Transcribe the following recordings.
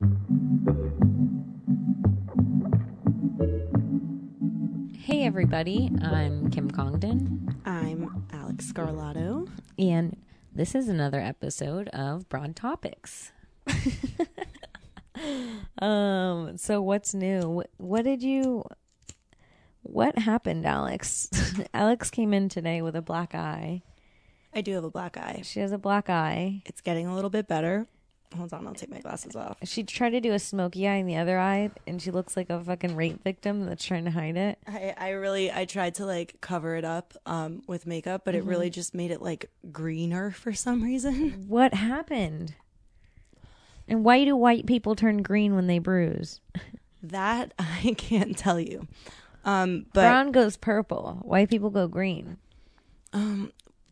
Hey, everybody. I'm Kim Congdon, I'm Alex Scarlato. and this is another episode of Broad Topix. um, so what's new? What did you what happened, Alex? Alex came in today with a black eye. I do have a black eye. She has a black eye. It's getting a little bit better. Hold on, I'll take my glasses off. She tried to do a smoky eye in the other eye, and she looks like a fucking rape victim that's trying to hide it. I, I really I tried to like cover it up um with makeup, but it really Mm-hmm. just made it like greener for some reason. What happened? And why do white people turn green when they bruise? That I can't tell you. Um but Brown goes purple. White people go green.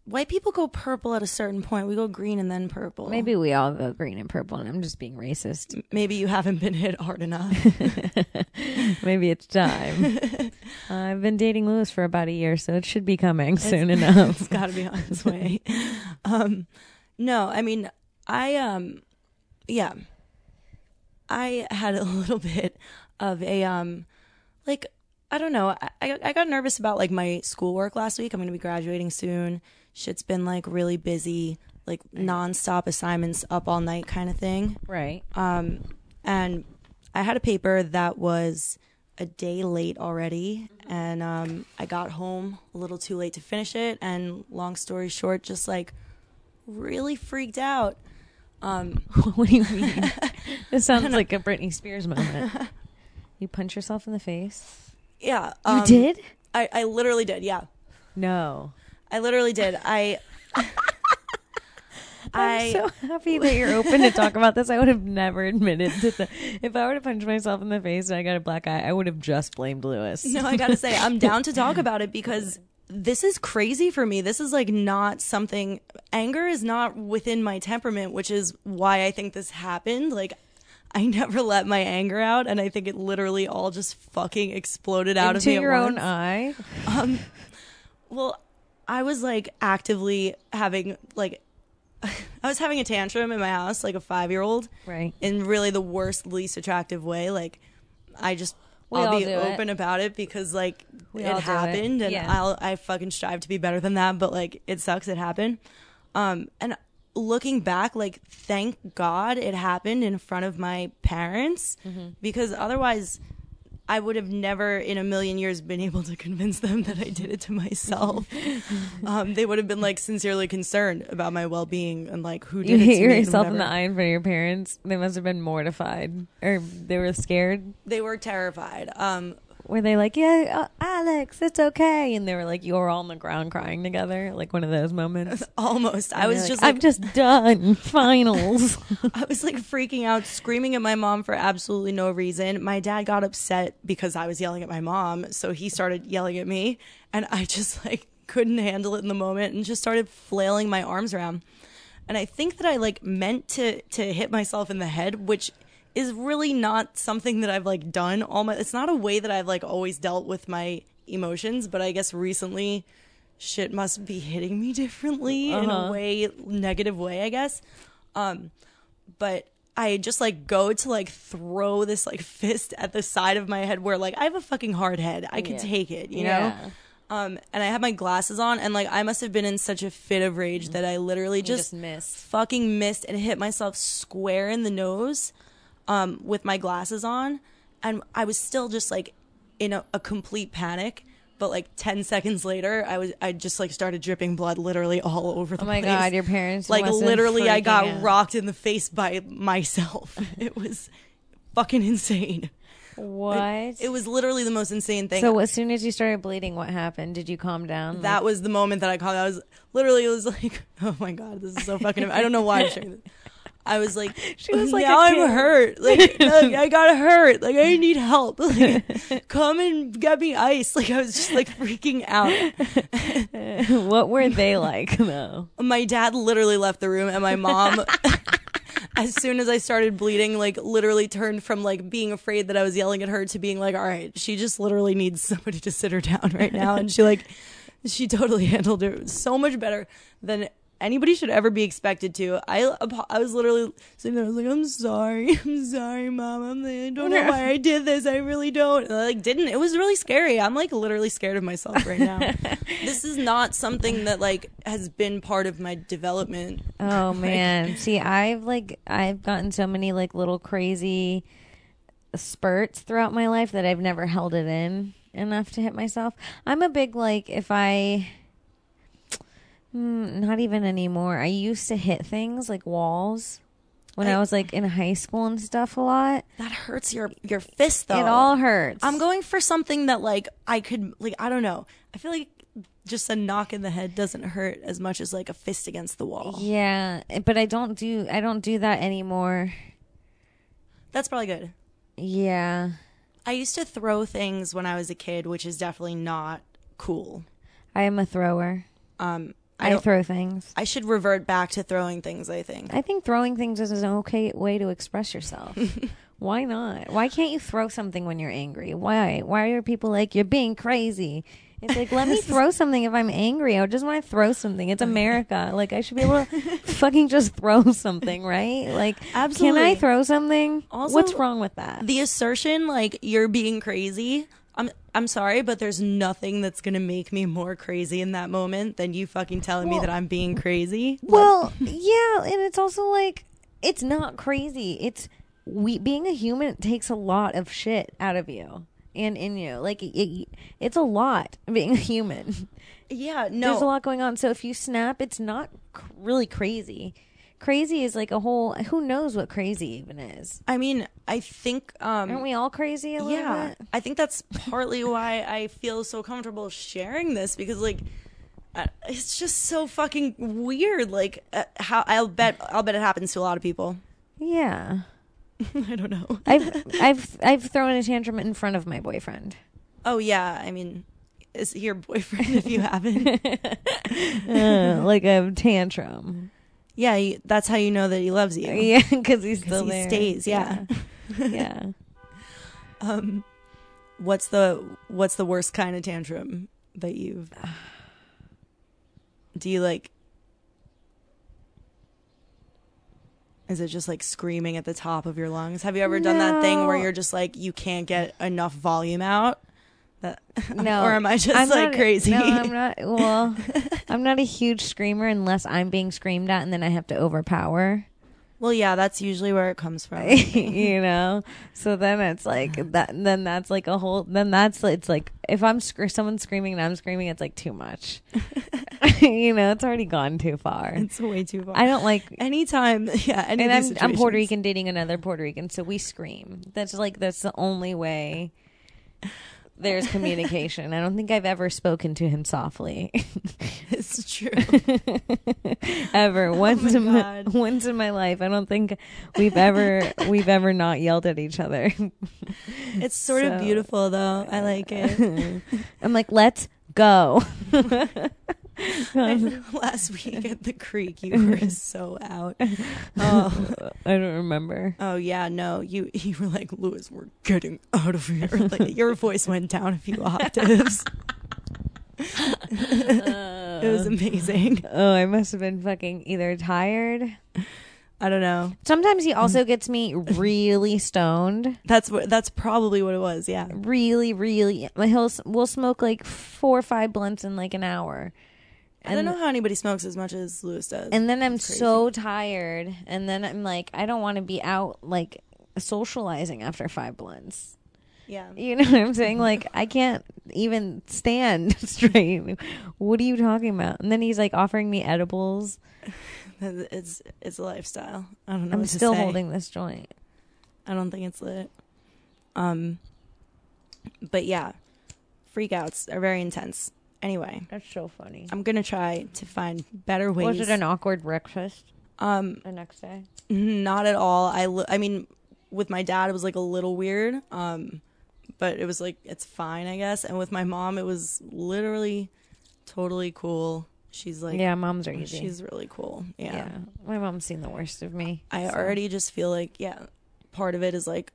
White people go purple at a certain point. We go green and then purple. Maybe we all go green and purple, and I'm just being racist. maybe you haven't been hit hard enough. Maybe it's time. I've been dating Lewis for about a year, so it should be coming soon enough. it's got to be on its way. um, no, I mean, I um, yeah, I had a little bit of a um, like I don't know. I I I got nervous about like my schoolwork last week. I'm going to be graduating soon. Shit's been like really busy, like nonstop assignments, up all night kind of thing. Right. Um, and I had a paper that was a day late already, and um, I got home a little too late to finish it. And long story short, just like really freaked out. Um, what do you mean? this sounds like a Britney Spears moment. You punch yourself in the face. yeah, You um, did? I, I literally did. Yeah, No. I literally did. I. I'm so happy that you're open to talk about this. I would have never admitted to the. If I were to punch myself in the face and I got a black eye, I would have just blamed Lewis. no, I gotta say, I'm down to talk about it because this is crazy for me. This is like not something. Anger is not within my temperament, which is why I think this happened. Like, I never let my anger out, and I think it literally all just fucking exploded out Into of me. at your own eye. Um, well, I was like actively having like. I was having a tantrum in my house, like a five year old Right. in really the worst, least attractive way. Like, I just We I'll be do it. open about it because like We it do it. happened, and Yeah. I'll I fucking strive to be better than that. But like, it sucks. It happened. Um, and looking back, like, thank God it happened in front of my parents Mm-hmm. because otherwise. I would have never in a million years been able to convince them that I did it to myself. um, they would have been like sincerely concerned about my well being and like who did You it to hit yourself in the eye in front of your parents. They must have been mortified, or they were scared. They were terrified. Um, Were they like, "Yeah, uh, Alex, it's okay," and they were like, "You were all on the ground crying together," like one of those moments. almost. I was just like, like, "I'm just done." Finals. I was like freaking out, screaming at my mom for absolutely no reason. My dad got upset because I was yelling at my mom, so he started yelling at me, and I just like couldn't handle it in the moment and just started flailing my arms around. And I think that I like meant to to hit myself in the head, which is really not something that I've like done all my it's not a way that I've like always dealt with my emotions, but I guess recently shit must be hitting me differently in Uh-huh. a way negative way, I guess. Um but I just like go to like throw this like fist at the side of my head where like I have a fucking hard head. I can Yeah. take it, you Yeah. know? Um and I have my glasses on and like I must have been in such a fit of rage that I literally just just, missed. fucking missed and hit myself square in the nose um with my glasses on and I was still just like in a, a complete panic. But like ten seconds later, I was I just like started dripping blood literally all over the Oh my place god, your parents like must have been literally i got out. rocked in the face by myself it was fucking insane What? it was literally the most insane thing so as soon as you started bleeding, what happened? Did you calm down? that was the moment that i called i was literally it was like oh my god this is so fucking i don't know why i'm sharing this I was like, She was like now I'm hurt. Like, like, I got hurt. Like, I need help. Like, come and get me ice. Like, I was just like freaking out. what were they like though? my dad literally left the room and my mom as soon as i started bleeding like literally turned from like being afraid that i was yelling at her to being like all right she just literally needs somebody to sit her down right now and she like she totally handled it so much better than anybody should ever be expected to. I I was literally sitting there. I was like, I'm sorry, I'm sorry, mom. I'm like, I don't know why I did this. I really don't. And I, like didn't. It was really scary. I'm like literally scared of myself right now. this is not something that like has been part of my development. Oh man. See, I've like I've gotten so many like little crazy spurts throughout my life that I've never held it in enough to hit myself. I'm a big like if I mm, not even anymore. I used to hit things like walls when I, I- was like in high school and stuff a lot. That hurts your your fist though. It all hurts. I'm going for something that like I could like I don't know. I feel like just a knock in the head doesn't hurt as much as like a fist against the wall. Yeah, but I don't do I don't do that anymore. That's probably good. Yeah. I used to throw things when I was a kid, which is definitely not cool. I am a thrower. Um I I, throw things. I should revert back to throwing things, I think. I think throwing things is an okay way to express yourself. Why not? Why can't you throw something when you're angry? Why? Why are people like you're being crazy? It's like let me throw something if I'm angry. I just want to throw something. It's America. Like I should be able to fucking just throw something, right? Like can I throw something? Also, What's wrong with that? the assertion like you're being crazy I'm I'm sorry, but there's nothing that's gonna make me more crazy in that moment than you fucking telling me that I'm being crazy. Well, yeah, and it's also like it's not crazy. It's we being a human takes a lot of shit out of you and in you. Like it, it, it's a lot being a human. yeah, no, There's a lot going on. So if you snap, it's not cr- really crazy. Crazy is like a whole. Who knows what crazy even is? I mean, I think um Aren't we all crazy a little yeah, bit? I think that's partly why I feel so comfortable sharing this because like uh, it's just so fucking weird like uh, how I'll bet I'll bet it happens to a lot of people. Yeah. I don't know. I've I've I've thrown a tantrum in front of my boyfriend. Oh yeah, I mean is he your boyfriend if you haven't? Uh, like a tantrum. Yeah, you, that's how you know that he loves you. Yeah, because he's still he there. stays, yeah. yeah. yeah. Um, what's the what's the worst kind of tantrum that you've? Do you like? Is it just like screaming at the top of your lungs? Have you ever done that thing where you're just like you can't get enough volume out? That No, or am I just I'm like not- crazy? No, I'm not. Well, I'm not a huge screamer unless I'm being screamed at, and then I have to overpower. well, yeah, that's usually where it comes from. you know, so then it's like that. Then that's like a whole. Then that's it's like if I'm sc- someone screaming and I'm screaming, it's like too much. you know, it's already gone too far. it's way too far. I don't like. Anytime, yeah. Any And I'm I'm Puerto. Rican dating another Puerto Rican, so we scream. That's like that's the only way. There's communication. I don't think I've ever spoken to him softly. It's true. ever oh once my in my God. once in my life. I don't think we've ever we've ever not yelled at each other. It's sort of beautiful though. I like it. I'm like, let's go. Um, Last week at the creek, you were so out. Oh, I don't remember. oh yeah, no, you you were like, Lewis, we're getting out of here. Like your voice went down a few octaves. it was uh, amazing. Oh, I must have been fucking either tired. I don't know. Sometimes he also mm. gets me really stoned. That's what. That's probably what it was. Yeah. Really, really. He'll we'll smoke like four or five blunts in like an hour. I don't know how anybody smokes as much as Lewis does. And then I'm It's crazy. so tired. And then I'm like, I don't want to be out like socializing after five blunts. yeah. You know what I'm saying? Like, I can't even stand straight. What are you talking about? And then he's like offering me edibles. It's it's a lifestyle. I don't know. I'm what to still say. holding this joint. I don't think it's lit. Um, but yeah, freakouts are very intense. Anyway, That's so funny. I'm gonna try to find better ways. Was it an awkward breakfast um, the next day? not at all. I li- I mean, with my dad, it was like a little weird. Um, but it was like it's fine, I guess. And with my mom, it was literally totally cool. She's like, yeah, moms are easy. she's really cool. yeah. yeah. my mom's seen the worst of me. I so. already just feel like yeah, part of it is like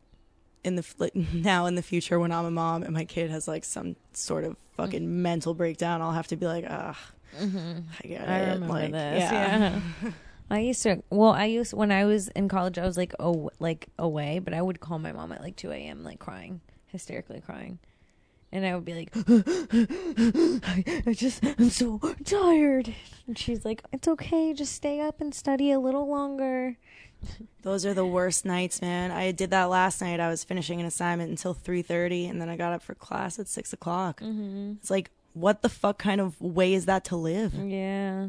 in the like now in the future when I'm a mom and my kid has like some sort of fucking mental breakdown, I'll have to be like, ah, I get I it. remember like, this. Yeah. Yeah. I used to. Well, I used when I was in college. I was like, oh, like away, but I would call my mom at like two a.m. like crying, hysterically crying, and I would be like, I, I just, I'm so tired, and she's like, it's okay, just stay up and study a little longer. Those are the worst nights, man. I did that last night. I was finishing an assignment until three thirty, and then I got up for class at six o'clock. Mm-hmm. It's like, what the fuck kind of way is that to live? Yeah,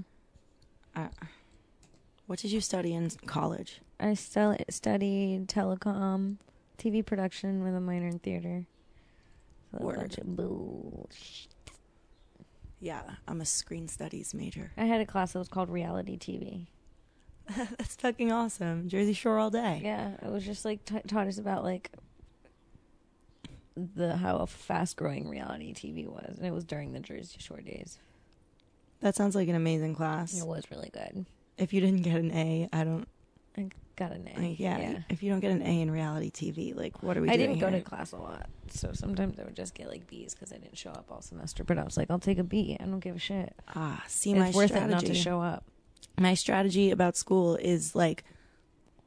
Uh, what did you study in college? I studied telecom, TV production with a minor in theater. So Word. bullshit. Yeah, I'm a screen studies major. I had a class that was called reality TV. That's fucking awesome. Jersey Shore all day. Yeah, it was just like t- taught us about like the how fast growing reality TV was, and it was during the Jersey Shore days. That sounds like an amazing class. It was really good. If you didn't get an A, I don't. I got an A. Like, yeah, if you don't get an A in reality TV, like what are we doing? I didn't go here? to class a lot, so sometimes I would just get like B's because I didn't show up all semester. But I was like, I'll take a B. I don't give a shit. Ah, see my it's worth strategy. it not to show up. My strategy about school is like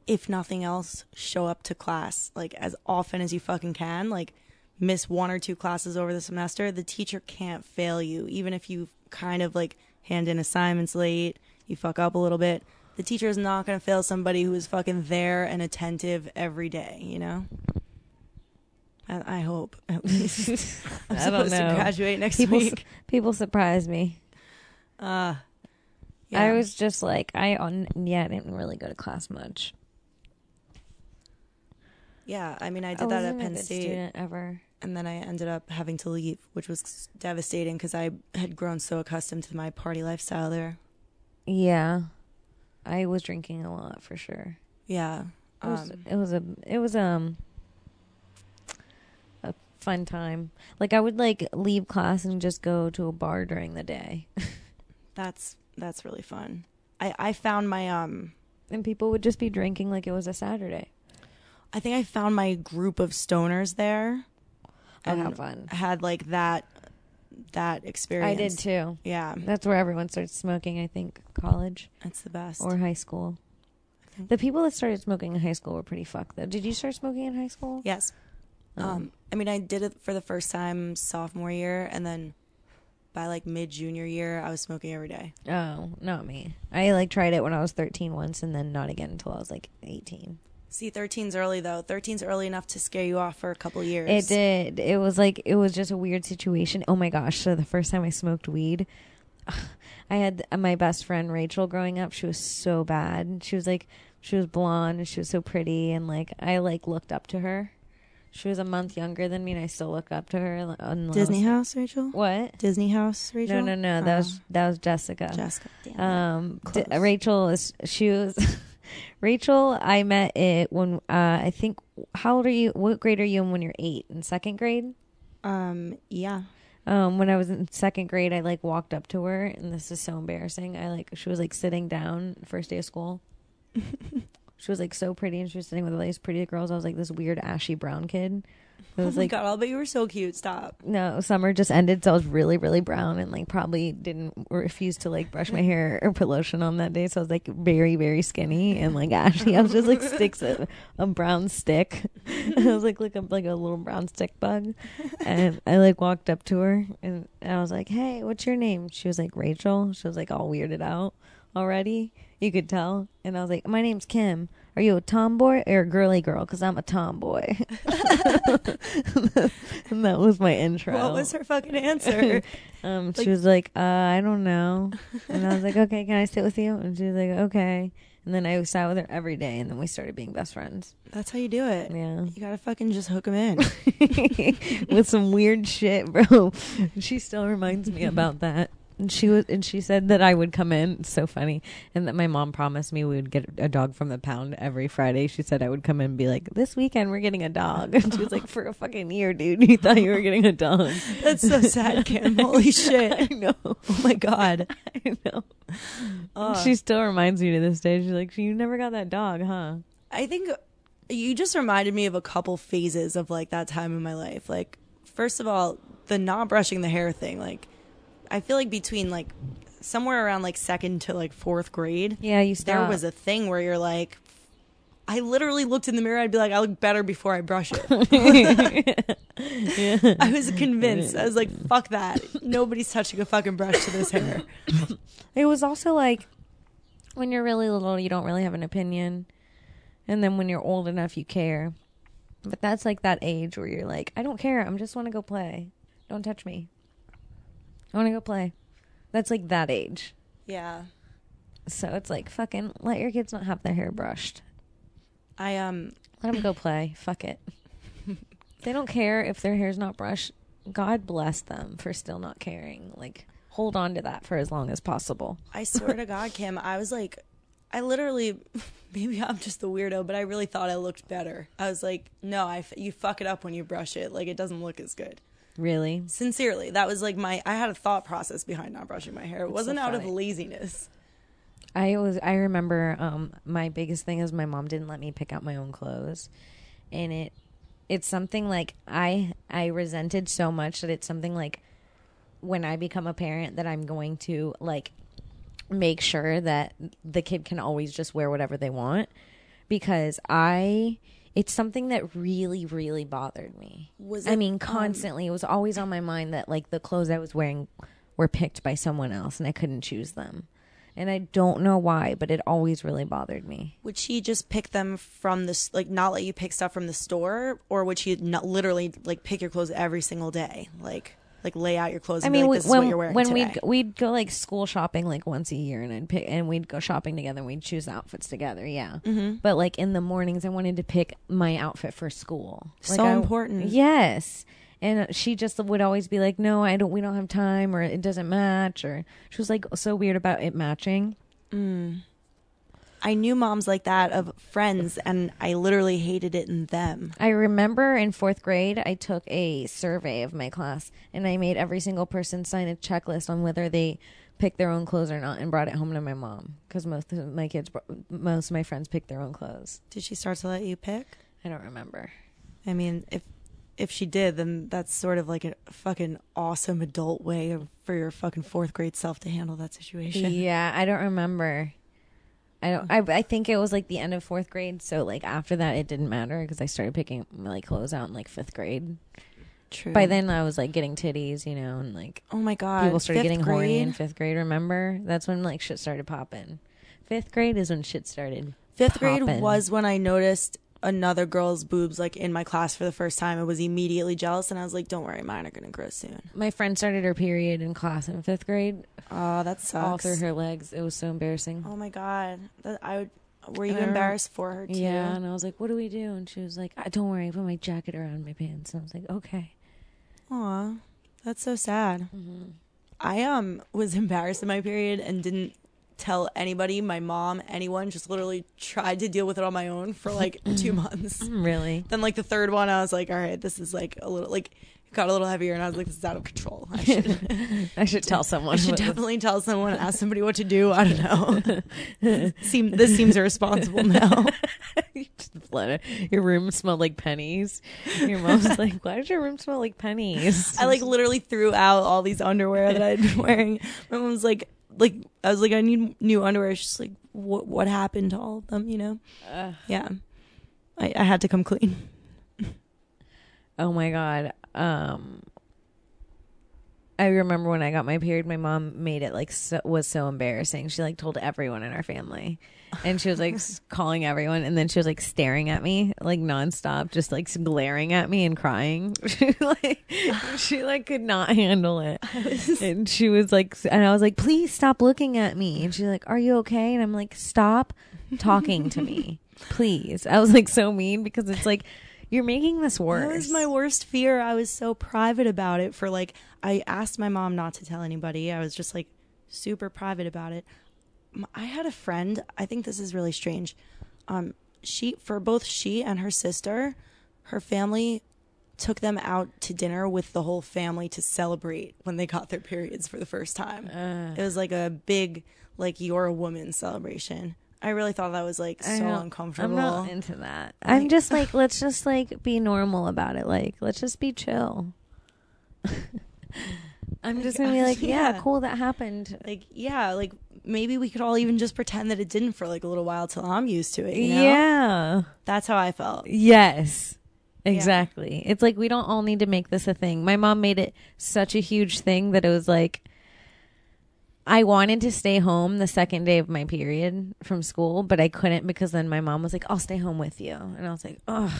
if nothing else show up to class like as often as you fucking can like miss one or two classes over the semester the teacher can't fail you even if you kind of like hand in assignments late you fuck up a little bit the teacher is not going to fail somebody who is fucking there and attentive every day you know I, I hope at least. I'm I don't supposed know. to graduate next People, week. people surprise me. Uh, I was just like, I on yeah, I didn't really go to class much. yeah. I mean, I I did that at Penn State. student ever. and then I ended up having to leave, which was devastating because I had grown so accustomed to my party lifestyle there. Yeah, I was drinking a lot for sure. Yeah. It was, Um, it was a it was um a fun time. Like I would like leave class and just go to a bar during the day, that's that's really fun. I I found my um and people would just be drinking like it was a Saturday. I think I found my group of stoners there. Oh, and how fun! had like that that experience. I did too. Yeah, That's where everyone starts smoking. I think college That's the best. or high school. The people that started smoking in high school were pretty fucked though. Did you start smoking in high school? yes. Um, I mean, I did it for the first time sophomore year, and then by like mid junior year, I was smoking every day. Oh, not me. I like tried it when I was 13 once and then not again until I was like 18. See, 13's early though. 13's early enough to scare you off for a couple years. It did. It was like it was just a weird situation. Oh my gosh! So the first time I smoked weed, I had my best friend Rachel growing up. She was so bad. She was like she was blonde and she was so pretty and like I like looked up to her. She was a month younger than me and I still look up to her. unless- Disney House, Rachel. What? Disney House, Rachel. No, no, no. That Oh. was that was Jessica. Jessica. Um, D- Rachel is she was Rachel. I met it when uh, I think. How old are you? What grade are you in when you're eight? In second grade. um, yeah. Um, when I was in second grade, I like walked up to her, and this is so embarrassing. I like she was like sitting down first day of school. she was like so pretty, and she was sitting with all these pretty girls. I was like this weird ashy brown kid. It Oh was my like god, I'll bet you were so cute. Stop. no summer just ended, so I was really really brown and like probably didn't refuse to like brush my hair or put lotion on that day. So I was like very very skinny and like ashy. I was just like sticks a, a brown stick. I was like like a like a little brown stick bug, and I like walked up to her and I was like, "Hey, what's your name?" She was like Rachel. She was like all weirded out already. You could tell, and I was like, "My name's Kim." Are you a tomboy or a girly girl? Because I'm a tomboy. and that was my intro. What was her fucking answer? Um, Like- she was like, uh, I don't know. And I was like, okay, can I sit with you? And she was like, okay. And then I sat with her every day, and then we started being best friends. That's how you do it. Yeah. You gotta fucking just hook them in. with some weird shit, bro. She still reminds me about that. And she was, and she said that I would come in. It's so funny, and that my mom promised me we would get a dog from the pound every Friday. She said I would come in and be like, "This weekend we're getting a dog." And she was like, "For a fucking year, dude, you thought you were getting a dog." That's so sad, Kim. Holy shit. I know. Oh my god. I know. Ugh. She still reminds me to this day. She's like, "You never got that dog, huh?" I think you just reminded me of a couple phases of like that time in my life. Like, first of all, the not brushing the hair thing. Like, I feel like between like somewhere around like second to like fourth grade. Yeah, you There was a thing where you're like, I literally looked in the mirror. I'd be like, I look better before I brush it. I was convinced. I was like, fuck that. Nobody's touching a fucking brush to this hair. It was also like when you're really little, you don't really have an opinion, and then when you're old enough, you care. But that's like that age where you're like, I don't care. I am just want to go play. Don't touch me. I want to go play. That's like that age. Yeah. So it's like fucking let your kids not have their hair brushed. I um Let them go play. Fuck it. they don't care if their hair's not brushed. God bless them for still not caring. Like hold on to that for as long as possible. I swear to God, Kim, I was like, I literally, maybe I'm just the weirdo, but I really thought I looked better. I was like, no, I f- you fuck it up when you brush it. Like it doesn't look as good. Really? Sincerely, that was like my. I had a thought process behind not brushing my hair. It wasn't so out of laziness. I was I remember um my biggest thing is my mom didn't let me pick out my own clothes. And it it's something like I I resented so much that it's something like when I become a parent that I'm going to like make sure that the kid can always just wear whatever they want because I it's something that really really bothered me. Was I it, mean um, constantly it was always on my mind that like the clothes I was wearing were picked by someone else and I couldn't choose them. And I don't know why, but it always really bothered me. Would she just pick them from this, like, not let you pick stuff from the store, or would she not literally like pick your clothes every single day, like, like lay out your clothes? I mean, like, when what you're wearing when we'd we'd go like school shopping like once a year, and I'd pick and we'd go shopping together. and We'd choose outfits together, yeah. Mm-hmm. But like in the mornings, I wanted to pick my outfit for school. Like, So I- important. Yes. And she just would always be like, "No, I don't. We don't have time, or it doesn't match." Or she was like so weird about it matching. I knew moms like that of friends, and I literally hated it in them. I remember in fourth grade, I took a survey of my class and I made every single person sign a checklist on whether they picked their own clothes or not and brought it home to my mom because most of my kids, most of my friends picked their own clothes. Did she start to let you pick? I don't remember. I mean, if if she did, then that's sort of like a fucking awesome adult way of, for your fucking fourth grade self to handle that situation. Yeah, I don't remember. I don't. I, I think it was like the end of fourth grade, so like after that, it didn't matter because I started picking my like clothes out in like fifth grade. True. By then, I was like getting titties, you know, and like oh my god, people started fifth getting horny in fifth grade. Remember? That's when like shit started popping. Fifth grade is when shit started. Fifth grade was when I noticed another girl's boobs like in my class for the first time. I was immediately jealous, and I was like, "Don't worry, mine are gonna grow soon." My friend started her period in class in fifth grade, Oh, that sucks. all through her legs. It was so embarrassing. Oh my god, that, I would. Were you And embarrassed for her too? Yeah, and I was like, "What do we do?" And she was like, "I "Don't worry, I put my jacket around my pants." And I was like, "Okay." Aw, that's so sad. I um was embarrassed in my period and didn't tell anybody, my mom, anyone. Just literally tried to deal with it on my own for like two months. Mm, really? Then like the third one, I was like, all right, this is like a little like got a little heavier, and I was like, this is out of control. I should, I should tell someone. I should definitely tell someone, ask somebody what to do. I don't know. Seem this seems irresponsible now. You Your room smelled like pennies. Your mom's like, "Why does your room smell like pennies?" I like literally threw out all these underwear that I'd been wearing. My mom's like, like I was like, I need new underwear. She's like, what what happened to all of them? You know? Ugh. Yeah, I, I had to come clean. Oh my god. Um I remember when I got my period, my mom made it like so, was so embarrassing. She like told everyone in our family, and she was like calling everyone, and then she was like staring at me like nonstop, just like glaring at me and crying. she like she like could not handle it, and she was like, and I was like, please stop looking at me, and she's like, are you okay? And I'm like, stop talking to me, please. I was like so mean because it's like you're making this worse. That was my worst fear. I was so private about it. For like, I asked my mom not to tell anybody. I was just like super private about it. I had a friend. I think this is really strange. Um, she for both she and her sister, her family took them out to dinner with the whole family to celebrate when they got their periods for the first time. It was like a big, like you're a woman celebration. I really thought that was like so uncomfortable. I'm not into that. I'm just like, let's just like be normal about it. Like, let's just be chill. I'm just gonna be like, yeah, Yeah. cool, that happened. Like, yeah, like maybe we could all even just pretend that it didn't for like a little while till I'm used to it. You know? Yeah. That's how I felt. Yes. Exactly. It's like we don't all need to make this a thing. My mom made it such a huge thing that it was like I wanted to stay home the second day of my period from school, but I couldn't because then my mom was like, "I'll stay home with you." And I was like, "Ugh,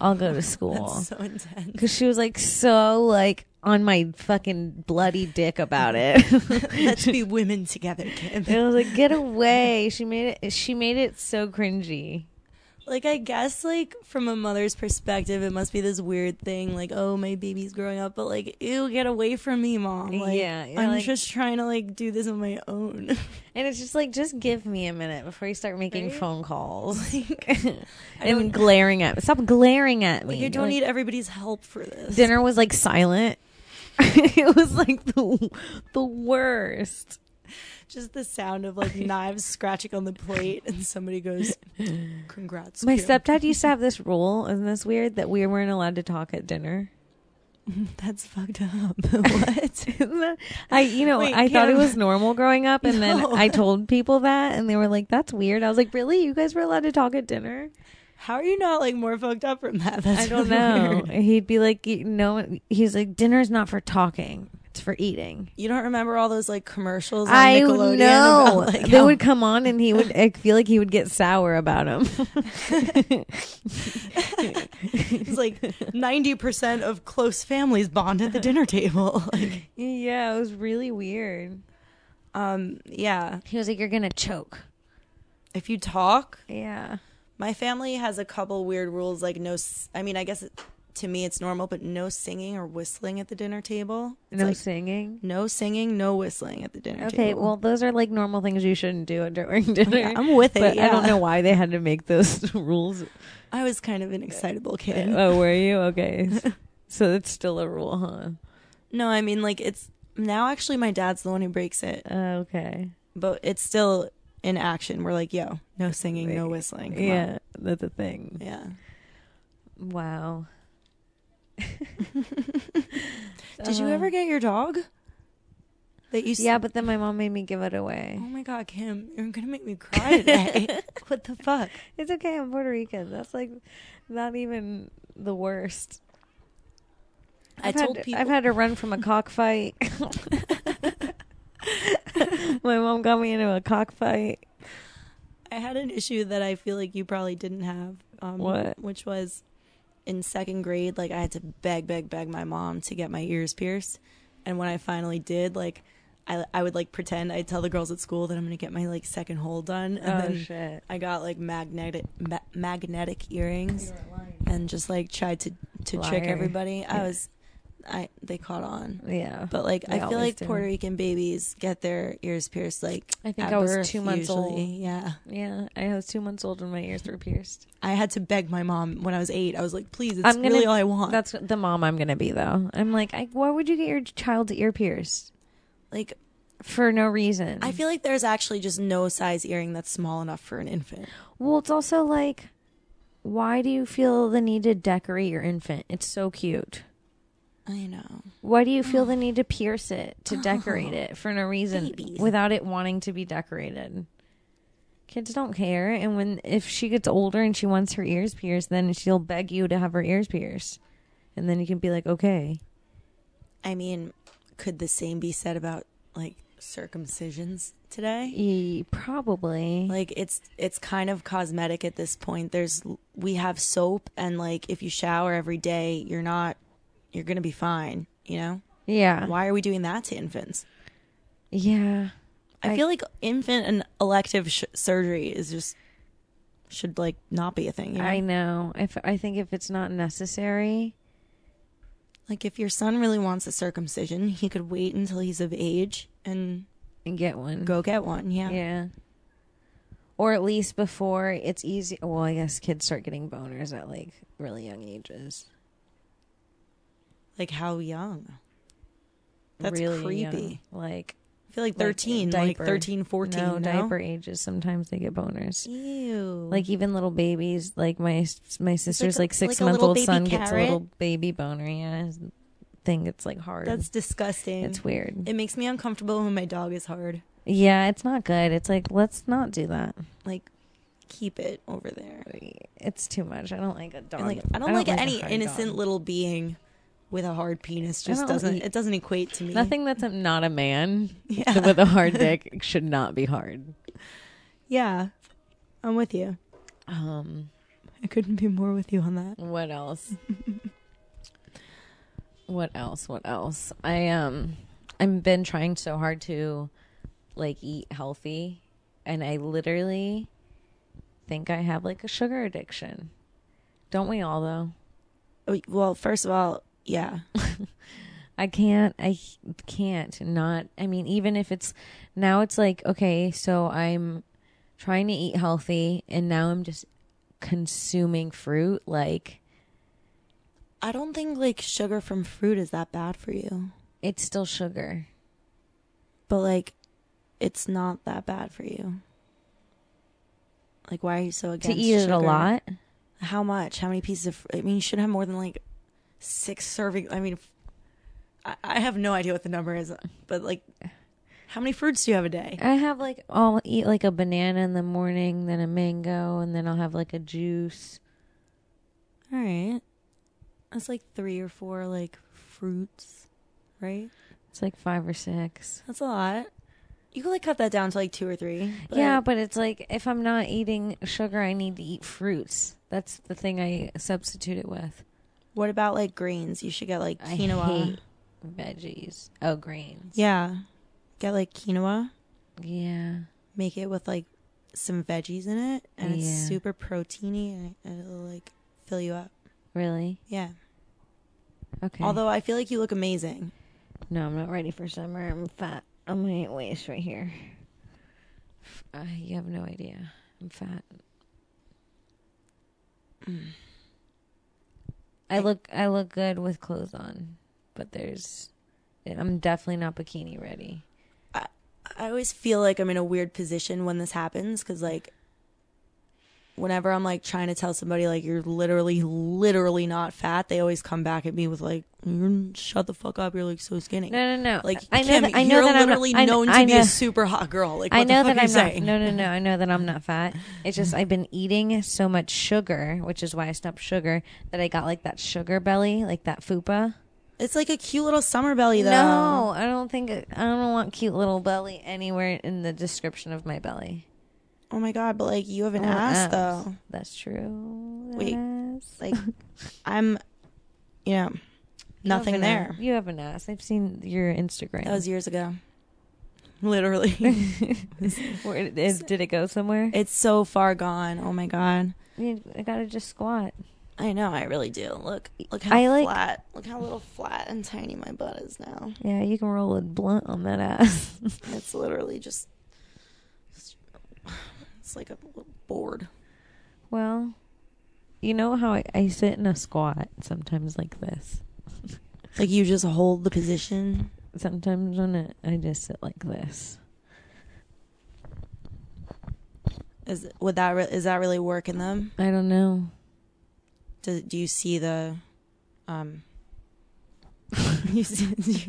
I'll go to school." So intense. Cuz she was like so like on my fucking bloody dick about it. Let's be women together, Kim. it was like, "Get away." She made it she made it so cringy. Like I guess like from a mother's perspective it must be this weird thing like oh my baby's growing up but like ew get away from me mom like Yeah, I'm like- just trying to like do this on my own And it's just like, just give me a minute before you start making Right? phone calls and glaring at. Stop glaring at me. like I don't Like, need everybody's help for this dinner was like silent. it was like the the worst. just the sound of like knives scratching on the plate and somebody goes congrats My Kim." stepdad used to have this rule. Isn't this weird that we weren't allowed to talk at dinner? that's fucked up what I, you know, Wait, I thought it was normal growing up, and No. then I told people that, and they were like, "That's weird." I was like, "Really? You guys were allowed to talk at dinner?" how are you not like more fucked up from that that's I don't really know. weird. He'd be like, you know, he's like, dinner's not for talking; for eating. you don't remember all those like commercials on I Nickelodeon know about, like, they how- would come on, and he would. I feel like he would get sour about him. It's like 90% of close families bond at the dinner table. Like, yeah, it was really weird. um, yeah. He was like, "You're gonna choke." If you talk, Yeah. my family has a couple weird rules. Like no, I mean, I guess it, to me it's normal, but no singing or whistling at the dinner table. It's No like, singing. no singing, no whistling at the dinner table. Okay, well, those are like normal things you shouldn't do during dinner. Yeah, I'm with it. but I don't know why they had to make those rules. I was kind of an excitable kid. Oh, were you okay? so it's still a rule, huh? no, I mean, like it's now actually my dad's the one who breaks it, Uh, okay. but it's still in action. We're like, yo, no singing, no whistling. Come on. yeah, that's a thing. Yeah. Wow. Did you ever get your dog? That you s- Yeah, but then my mom made me give it away. Oh my god, Kim, you're gonna make me cry today. what the fuck? It's okay. I'm Puerto Rican. That's like not even the worst. I I've told had, people I've had to run from a cockfight. my mom got me into a cockfight. I had an issue that I feel like you probably didn't have. Um, What? Which was in second grade, like I had to beg, beg, beg my mom to get my ears pierced, and when I finally did, like. I, I would like pretend I'd tell the girls at school that I'm gonna get my like second hole done, and oh then shit! I got like magnetic ma- magnetic earrings, and just like tried to to trick Liar. everybody. I was, I they caught on. Yeah, But like I feel like do. Puerto Rican babies get their ears pierced like I think I was birth, two months usually. old. Yeah. Yeah, I was two months old when my ears were pierced. I had to beg my mom when I was 8. I was like, "Please, it's I'm gonna- really all I want." That's the mom I'm gonna be though. I'm like, I, why would you get your child's ear pierced like for no reason? I feel like there's actually just no size earring that's small enough for an infant. well, it's also like, why do you feel the need to decorate your infant? It's so cute. I know. Why do you feel the need to pierce it to decorate it for no reason Babies. without it wanting to be decorated? Kids don't care, and when if she gets older and she wants her ears pierced, then she'll beg you to have her ears pierced, and then you can be like, okay, I mean, could the same be said about like circumcisions today? e- probably. Like it's it's kind of cosmetic at this point. There's we have soap and like if you shower every day, you're not you're going to be fine, you know? yeah, Why are we doing that to infants? yeah. I, I- feel like infant and elective sh- surgery is just should like not be a thing. You know? I know. If I think if it's not necessary, like if your son really wants a circumcision, he could wait until he's of age and and get one. go get one. Yeah. Yeah. Or at least before it's easy. Well, I guess kids start getting boners at like really young ages. Like how young? That's really creepy. young. Like I feel like Like 13, like, diaper. 13, 14. no, no diaper ages. Sometimes they get boners. Ew. Like even little babies. Like my my sister's a- like six month old son gets a little baby boner. Yeah, his think it's like hard. That's disgusting. it's weird. it makes me uncomfortable when my dog is hard. Yeah, it's not good. It's like let's not do that. Like, keep it over there. It's too much. I don't like a dog. Like, I don't, like, a any innocent dog. little being with a hard penis. Just doesn't. It doesn't equate to me. Nothing that's a, not a man Yeah. with a hard dick should not be hard. Yeah, I'm with you. Um, I couldn't be more with you on that. what else? what else? What else? I um, I've been trying so hard to like eat healthy, and I literally think I have like a sugar addiction. Don't we all though? Oh, Well, first of all, yeah, I can't. I can't not. I mean, even if it's now, it's like okay. So I'm trying to eat healthy, and now I'm just consuming fruit. Like I don't think like sugar from fruit is that bad for you, it's still sugar. but like, it's not that bad for you. Like, why are you so against To eat it a lot. How much? How many pieces of? I mean, you should have more than like six serving. I mean, I, I have no idea what the number is, but like, how many fruits do you have a day? I have like I'll eat like a banana in the morning, then a mango, and then I'll have like a juice. All right, that's like three or four like fruits, right? It's like five or six. That's a lot. You could like cut that down to like two or three. but- yeah, but it's like if I'm not eating sugar, I need to eat fruits. That's the thing I substitute it with. What about like greens? You should get like I quinoa. hate veggies. Oh, greens. Yeah, get like quinoa. Yeah. Make it with like some veggies in it, and it's Yeah. super proteiny, and it'll like fill you up. Really? Yeah. Okay. Although I feel like you look amazing. no, I'm not ready for summer. I'm fat on my waist right here. Uh, you have no idea. I'm fat. I look I look good with clothes on, but there's I'm definitely not bikini ready. I I always feel like I'm in a weird position when this happens because, like, whenever I'm like trying to tell somebody like you're literally, literally not fat, they always come back at me with like, "You're- "Shut the fuck up! You're like so skinny." No, no, no. Like I know Kim, that, I know you're that I'm not- literally I kn- known I to be know- a super hot girl. Like, what I know the fuck that are I'm you not. saying? No, no, no. I know that I'm not fat. It's just I've been eating so much sugar, which is why I stopped sugar. That I got like that sugar belly, like that fupa. It's like a cute little summer belly, though. No, I don't think I don't want cute little belly anywhere in the description of my belly. Oh my god, but like you have an oh, I want ass though. That's true. Wait, ass. Like, I'm, you know, nothing an there. ass. You have an ass. I've seen your Instagram. That was years ago. Literally, Where, is, did it go somewhere? it's so far gone. Oh my god. You- I gotta just squat. I know, I really do. Look, look how I like- flat, look how little flat and tiny my butt is now. Yeah, you can roll a blunt on that ass. It's literally just, like a little board. Well, you know how I, I sit in a squat sometimes like this. Like you just hold the position. Sometimes when it, I just sit like this. Is would that re- is that really working them? I don't know. Do do you see the, um? you see,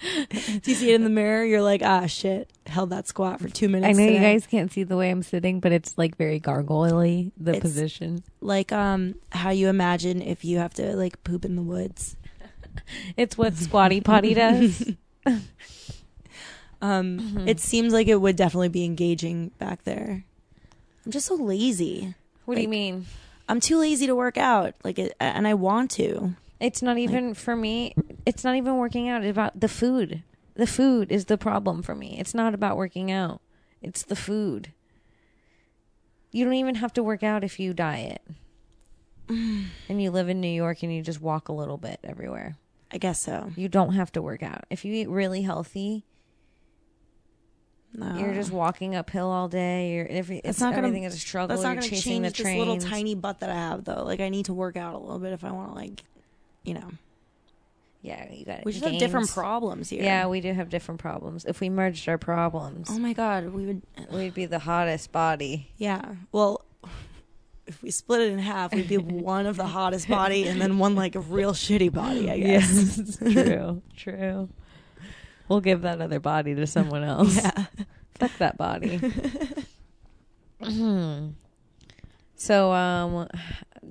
do you see it in the mirror? You're like, ah, shit, held that squat for two minutes. I know you guys can't see the way I'm sitting, but it's like very gargoyle the It's- position. like um how you imagine if you have to like poop in the woods. It's what Squatty Potty does. Um, Mm-hmm. it seems like it would definitely be engaging back there. I'm just so lazy. What do you mean? I'm too lazy to work out. Like, it, and I want to. It's not even for me. It's not even working out. It's about the food. The food is the problem for me. It's not about working out. It's the food. You don't even have to work out if you diet. and you live in New York and you just walk a little bit everywhere. I guess so. You don't have to work out. If you eat really healthy, No. you're just walking uphill all day. You're every it's not gonna- everything is a struggle. That's not You're going to chasing change the this little tiny butt that I have, though. Like, I need to work out a little bit if I want to, like, you know. Yeah, you got We just have different problems here. Yeah, we do have different problems. If we merged our problems, Oh my god, we would. we'd be the hottest body. Yeah. Well, if we split it in half, we'd be one of the hottest body and then one like a real shitty body. I guess. Yes, true, true. We'll give that other body to someone else. Yeah. Fuck that body. Hmm. so, um,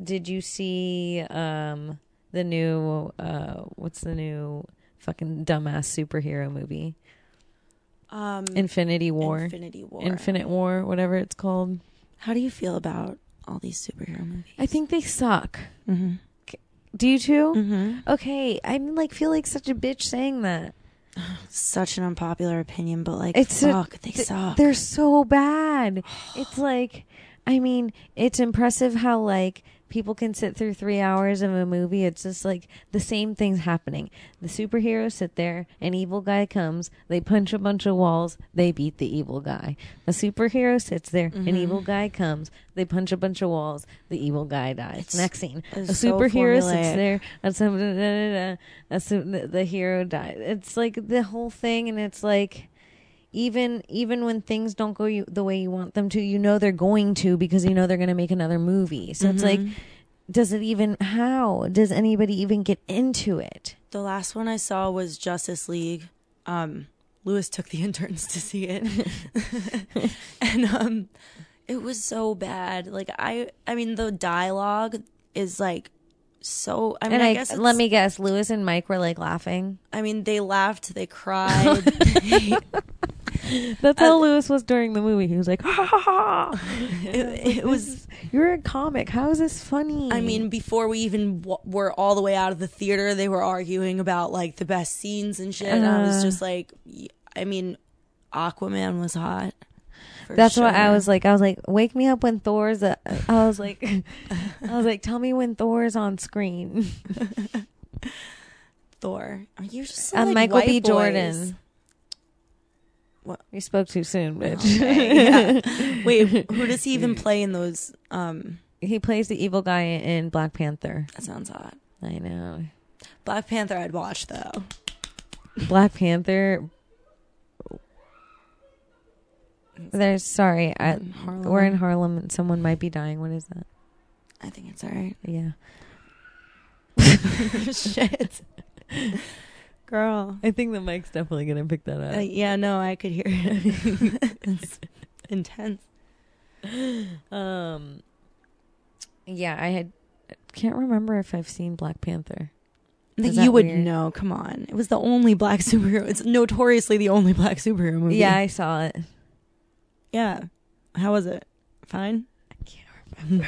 did you see um the new uh what's the new fucking dumbass superhero movie? Um, Infinity War, Infinity War. Infinite War, whatever it's called. How do you feel about all these superhero movies? I think they suck. Mm-hmm. Do you too? Mm-hmm. Okay, I like feel like such a bitch saying that. Such an unpopular opinion, but like, It's a- fuck, they th- suck. They're so bad. It's like, I mean, it's impressive how like people can sit through three hours of a movie. It's just like the same things happening. The superheroes sit there, an evil guy comes, they punch a bunch of walls, they beat the evil guy. The superhero sits there, Mm-hmm. an evil guy comes, they punch a bunch of walls, the evil guy dies. It's- Next scene, a it's so superhero sits there, some da, da, da, a the, the hero dies. It's like the whole thing, and it's like even even when things don't go you, the way you want them to, you know they're going to because you know they're going to make another movie. So it's like, does it even? How does anybody even get into it? The last one I saw was Justice League. Um, Lewis took the interns to see it, and um, it was so bad. Like I, I mean, the dialogue is like so. I mean, and I, I, guess let me guess, Lewis and Mike were like laughing. I mean, they laughed, they cried. That's how Lewis was during the movie. He was like, ha ha ha. it, it was. You're a comic. How is this funny? I mean, before we even w- were all the way out of the theater, they were arguing about like the best scenes and shit. and I was Uh. just like, I mean, Aquaman was hot. That's what I was like. I was like, wake me up when Thor's. Uh, I was like, I was like, tell me when Thor's on screen. Thor. Are You're just so, I'm like, Michael B. boys. Jordan. What? You spoke too soon, bitch. Okay, yeah. Wait, who does he even play in those? Um, he plays the evil guy in Black Panther. that sounds hot. I know. Black Panther, I'd watch though. Black Panther. There's sorry, I, In Harlem. we're in Harlem and someone might be dying. What is that? I think it's alright. Yeah, Shit, girl. I think the mic's definitely gonna pick that Uh, yeah, no, I could hear it. it's intense. Um, yeah, I had can't remember if I've seen Black Panther. That Is that you would weird? know. Come on, it was the only black superhero. It's notoriously the only black superhero movie. Yeah, I saw it. yeah. How was it? Fine. I can't remember.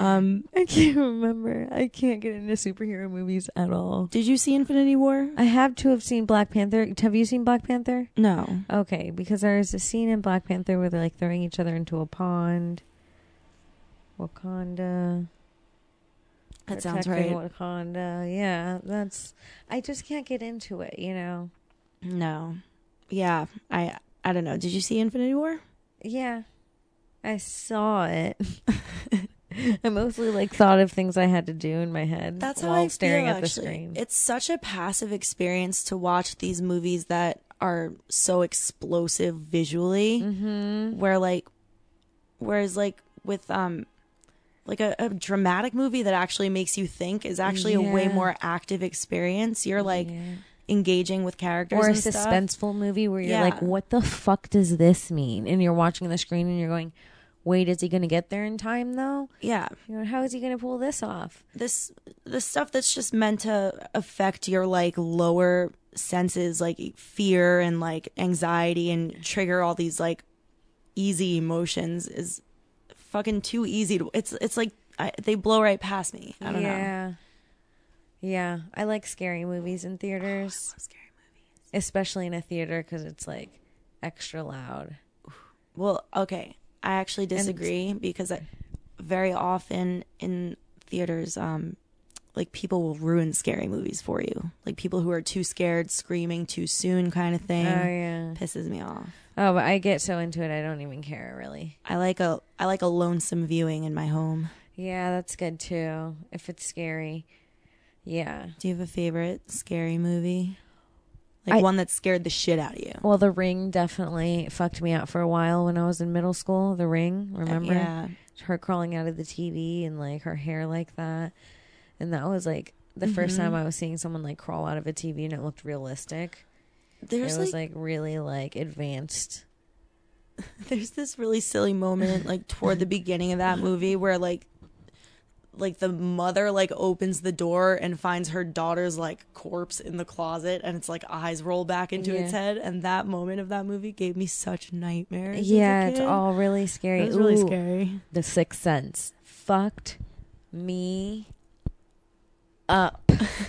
Um, I can't remember. I can't get into superhero movies at all. did you see Infinity War? I have to have seen Black Panther. Have you seen Black Panther? No. Okay, because there's a scene in Black Panther where they're like throwing each other into a pond. Wakanda. That sounds right. Wakanda. Yeah, that's. I just can't get into it. You know. No. Yeah. I. I don't know. Did you see Infinity War? Yeah, I saw it. I mostly like thought of things I had to do in my head That's how while I staring feel, at the actually. screen. It's such a passive experience to watch these movies that are so explosive visually. mm-hmm. Where like, whereas like with um, like a, a dramatic movie that actually makes you think is actually a way more active experience. You're like Yeah. Engaging with characters or a and stuff. suspenseful movie where you're Yeah. like, "What the fuck does this mean?" And you're watching the screen and you're going, "Wait, is he going to get there in time though? Yeah, You know, how is he going to pull this off?" this the stuff that's just meant to affect your like lower senses like fear and like anxiety and trigger all these like easy emotions is fucking too easy to it's it's like I, they blow right past me i don't know yeah. I like scary movies in theaters, scary movies especially in a theater because it's like extra loud. well okay i actually disagree because I, very often in theaters um like people will ruin scary movies for you like people who are too scared screaming too soon kind of thing Oh yeah. pisses me off Oh, but I get so into it, I don't even care really. I like a I like a lonesome viewing in my home. Yeah, that's good too. If it's scary, yeah. Do you have a favorite scary movie? Like I- one that scared the shit out of you. Well, The Ring definitely fucked me out for a while when I was in middle school. The Ring, remember? Yeah. Her crawling out of the TV and like her hair like that. And that was like the first Mhm. time I was seeing someone like crawl out of a TV and it looked realistic. There's it was like, like really like advanced. there's this really silly moment like toward the beginning of that movie where like like the mother like opens the door and finds her daughter's like corpse in the closet and it's like eyes roll back into its head and that moment of that movie gave me such nightmares. Yeah, it's all really scary. it was really scary. The Sixth Sense fucked me up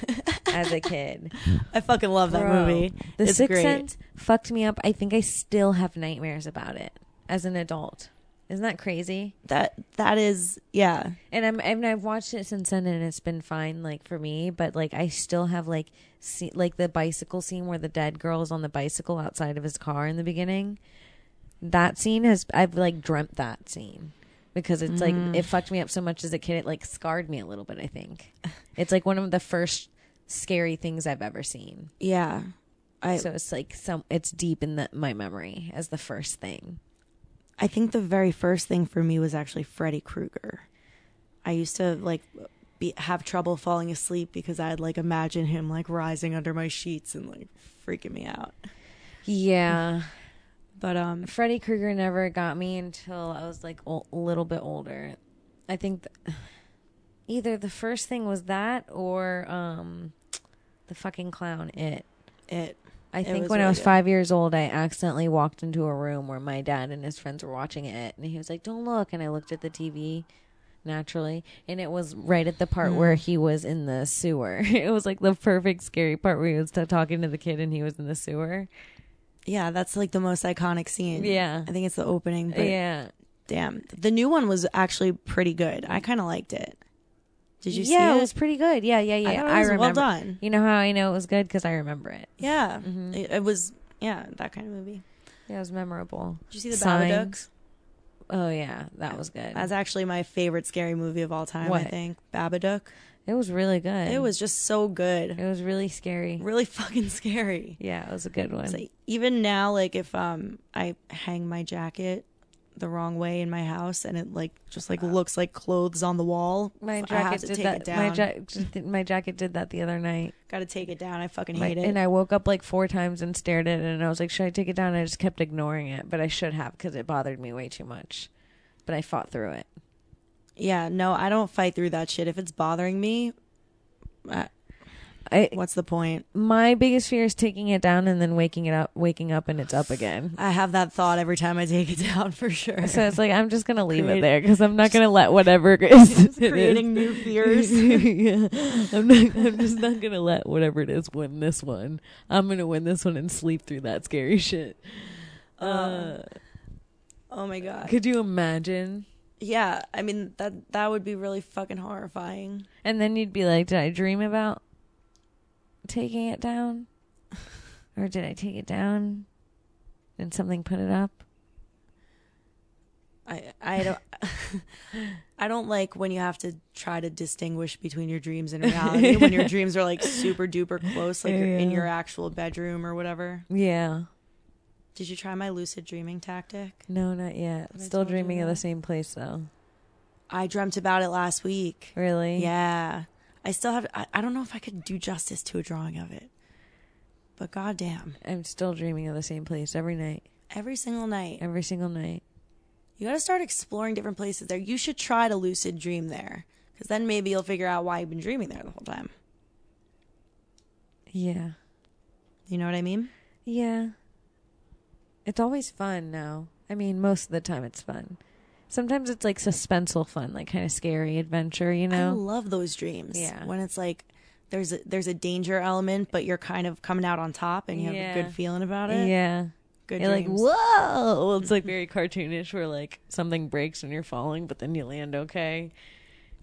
as a kid. I fucking love that Bro, movie. The It's Sixth great. Sense fucked me up. I think I still have nightmares about it as an adult. Isn't that crazy? That that is yeah. And I'm and I've watched it since then, and it's been fine, like for me. But like, I still have like, see, like the bicycle scene where the dead girl is on the bicycle outside of his car in the beginning. That scene has I've like dreamt that scene because it's like Mm. it fucked me up so much as a kid. It like scarred me a little bit. I think it's like one of the first scary things I've ever seen. Yeah. I so it's like some it's deep in the, my memory as the first thing. I think the very first thing for me was actually Freddy Krueger. I used to like be, have trouble falling asleep because I'd like imagine him like rising under my sheets and like freaking me out. Yeah. But um Freddy Krueger never got me until I was like a little bit older. I think th- either the first thing was that or um the fucking clown it. it I think when I was good. 5 years old I accidentally walked into a room where my dad and his friends were watching it and he was like, "Don't look." And I looked at the TV naturally and it was right at the part where Mm. he was in the sewer. it was like the perfect scary part where he was t- talking to the kid and he was in the sewer. yeah, that's like the most iconic scene. Yeah. I think it's the opening, but yeah. damn. The new one was actually pretty good. I kind of liked it. Did you yeah, see it? it was pretty good. Yeah, yeah, yeah. I, I remember. well done. You know how I know it was good because I remember it. Yeah. Mhm. It, it was yeah, that kind of movie. Yeah, it was memorable. Did you see the Sign. Babadooks? Oh yeah, that was good. That's actually my favorite scary movie of all time, I think. Babadook. it was really good. It was just so good. It was really scary. Really fucking scary. Yeah, it was a good one. Like, even now, like if um I hang my jacket the wrong way in my house and it like just like looks like clothes on the wall, my I jacket to did take that. it down. My, ja- my jacket did that the other night. Got to take it down. I fucking My- hate it. and I woke up like four times and stared at it, and I was like, "Should I take it down?" I just kept ignoring it, but I should have because it bothered me way too much. But I fought through it. yeah, no, I don't fight through that shit. If it's bothering me, uh, I what's the point? my biggest fear is taking it down and then waking it up, waking up, and it's up again. I have that thought every time I take it down for sure. So it's like I'm just gonna leave Create- it there because I'm not gonna let whatever it is. Just it is. creating new fears. yeah, I'm not. I'm just not gonna let whatever it is win this one. I'm gonna win this one and sleep through that scary shit. Uh, oh my god. could you imagine? Yeah, I mean that that would be really fucking horrifying. And then you'd be like, "Did I dream about taking it down, or did I take it down and something put it up?" I I don't I don't like when you have to try to distinguish between your dreams and reality when your dreams are like super duper close like you're in your actual bedroom or whatever. Yeah. Did you try my lucid dreaming tactic? No, not yet. I Still dreaming of the same place though. I dreamt about it last week. Really? Yeah. I still have I, I don't know if I could do justice to a drawing of it. But goddamn, I'm still dreaming of the same place every night, every single night. every single night. You got to start exploring different places there. You should try to lucid dream there cuz then maybe you'll figure out why you've been dreaming there the whole time. Yeah. You know what I mean? Yeah. It's always fun now. I mean, most of the time it's fun. Sometimes it's like suspenseful fun, like kind of scary adventure, you know? I love those dreams. Yeah. When it's like there's a there's a danger element, but you're kind of coming out on top and you have a good feeling about it. Yeah. Good You're like, whoa! It's like very cartoonish where like something breaks and you're falling, but then you land okay.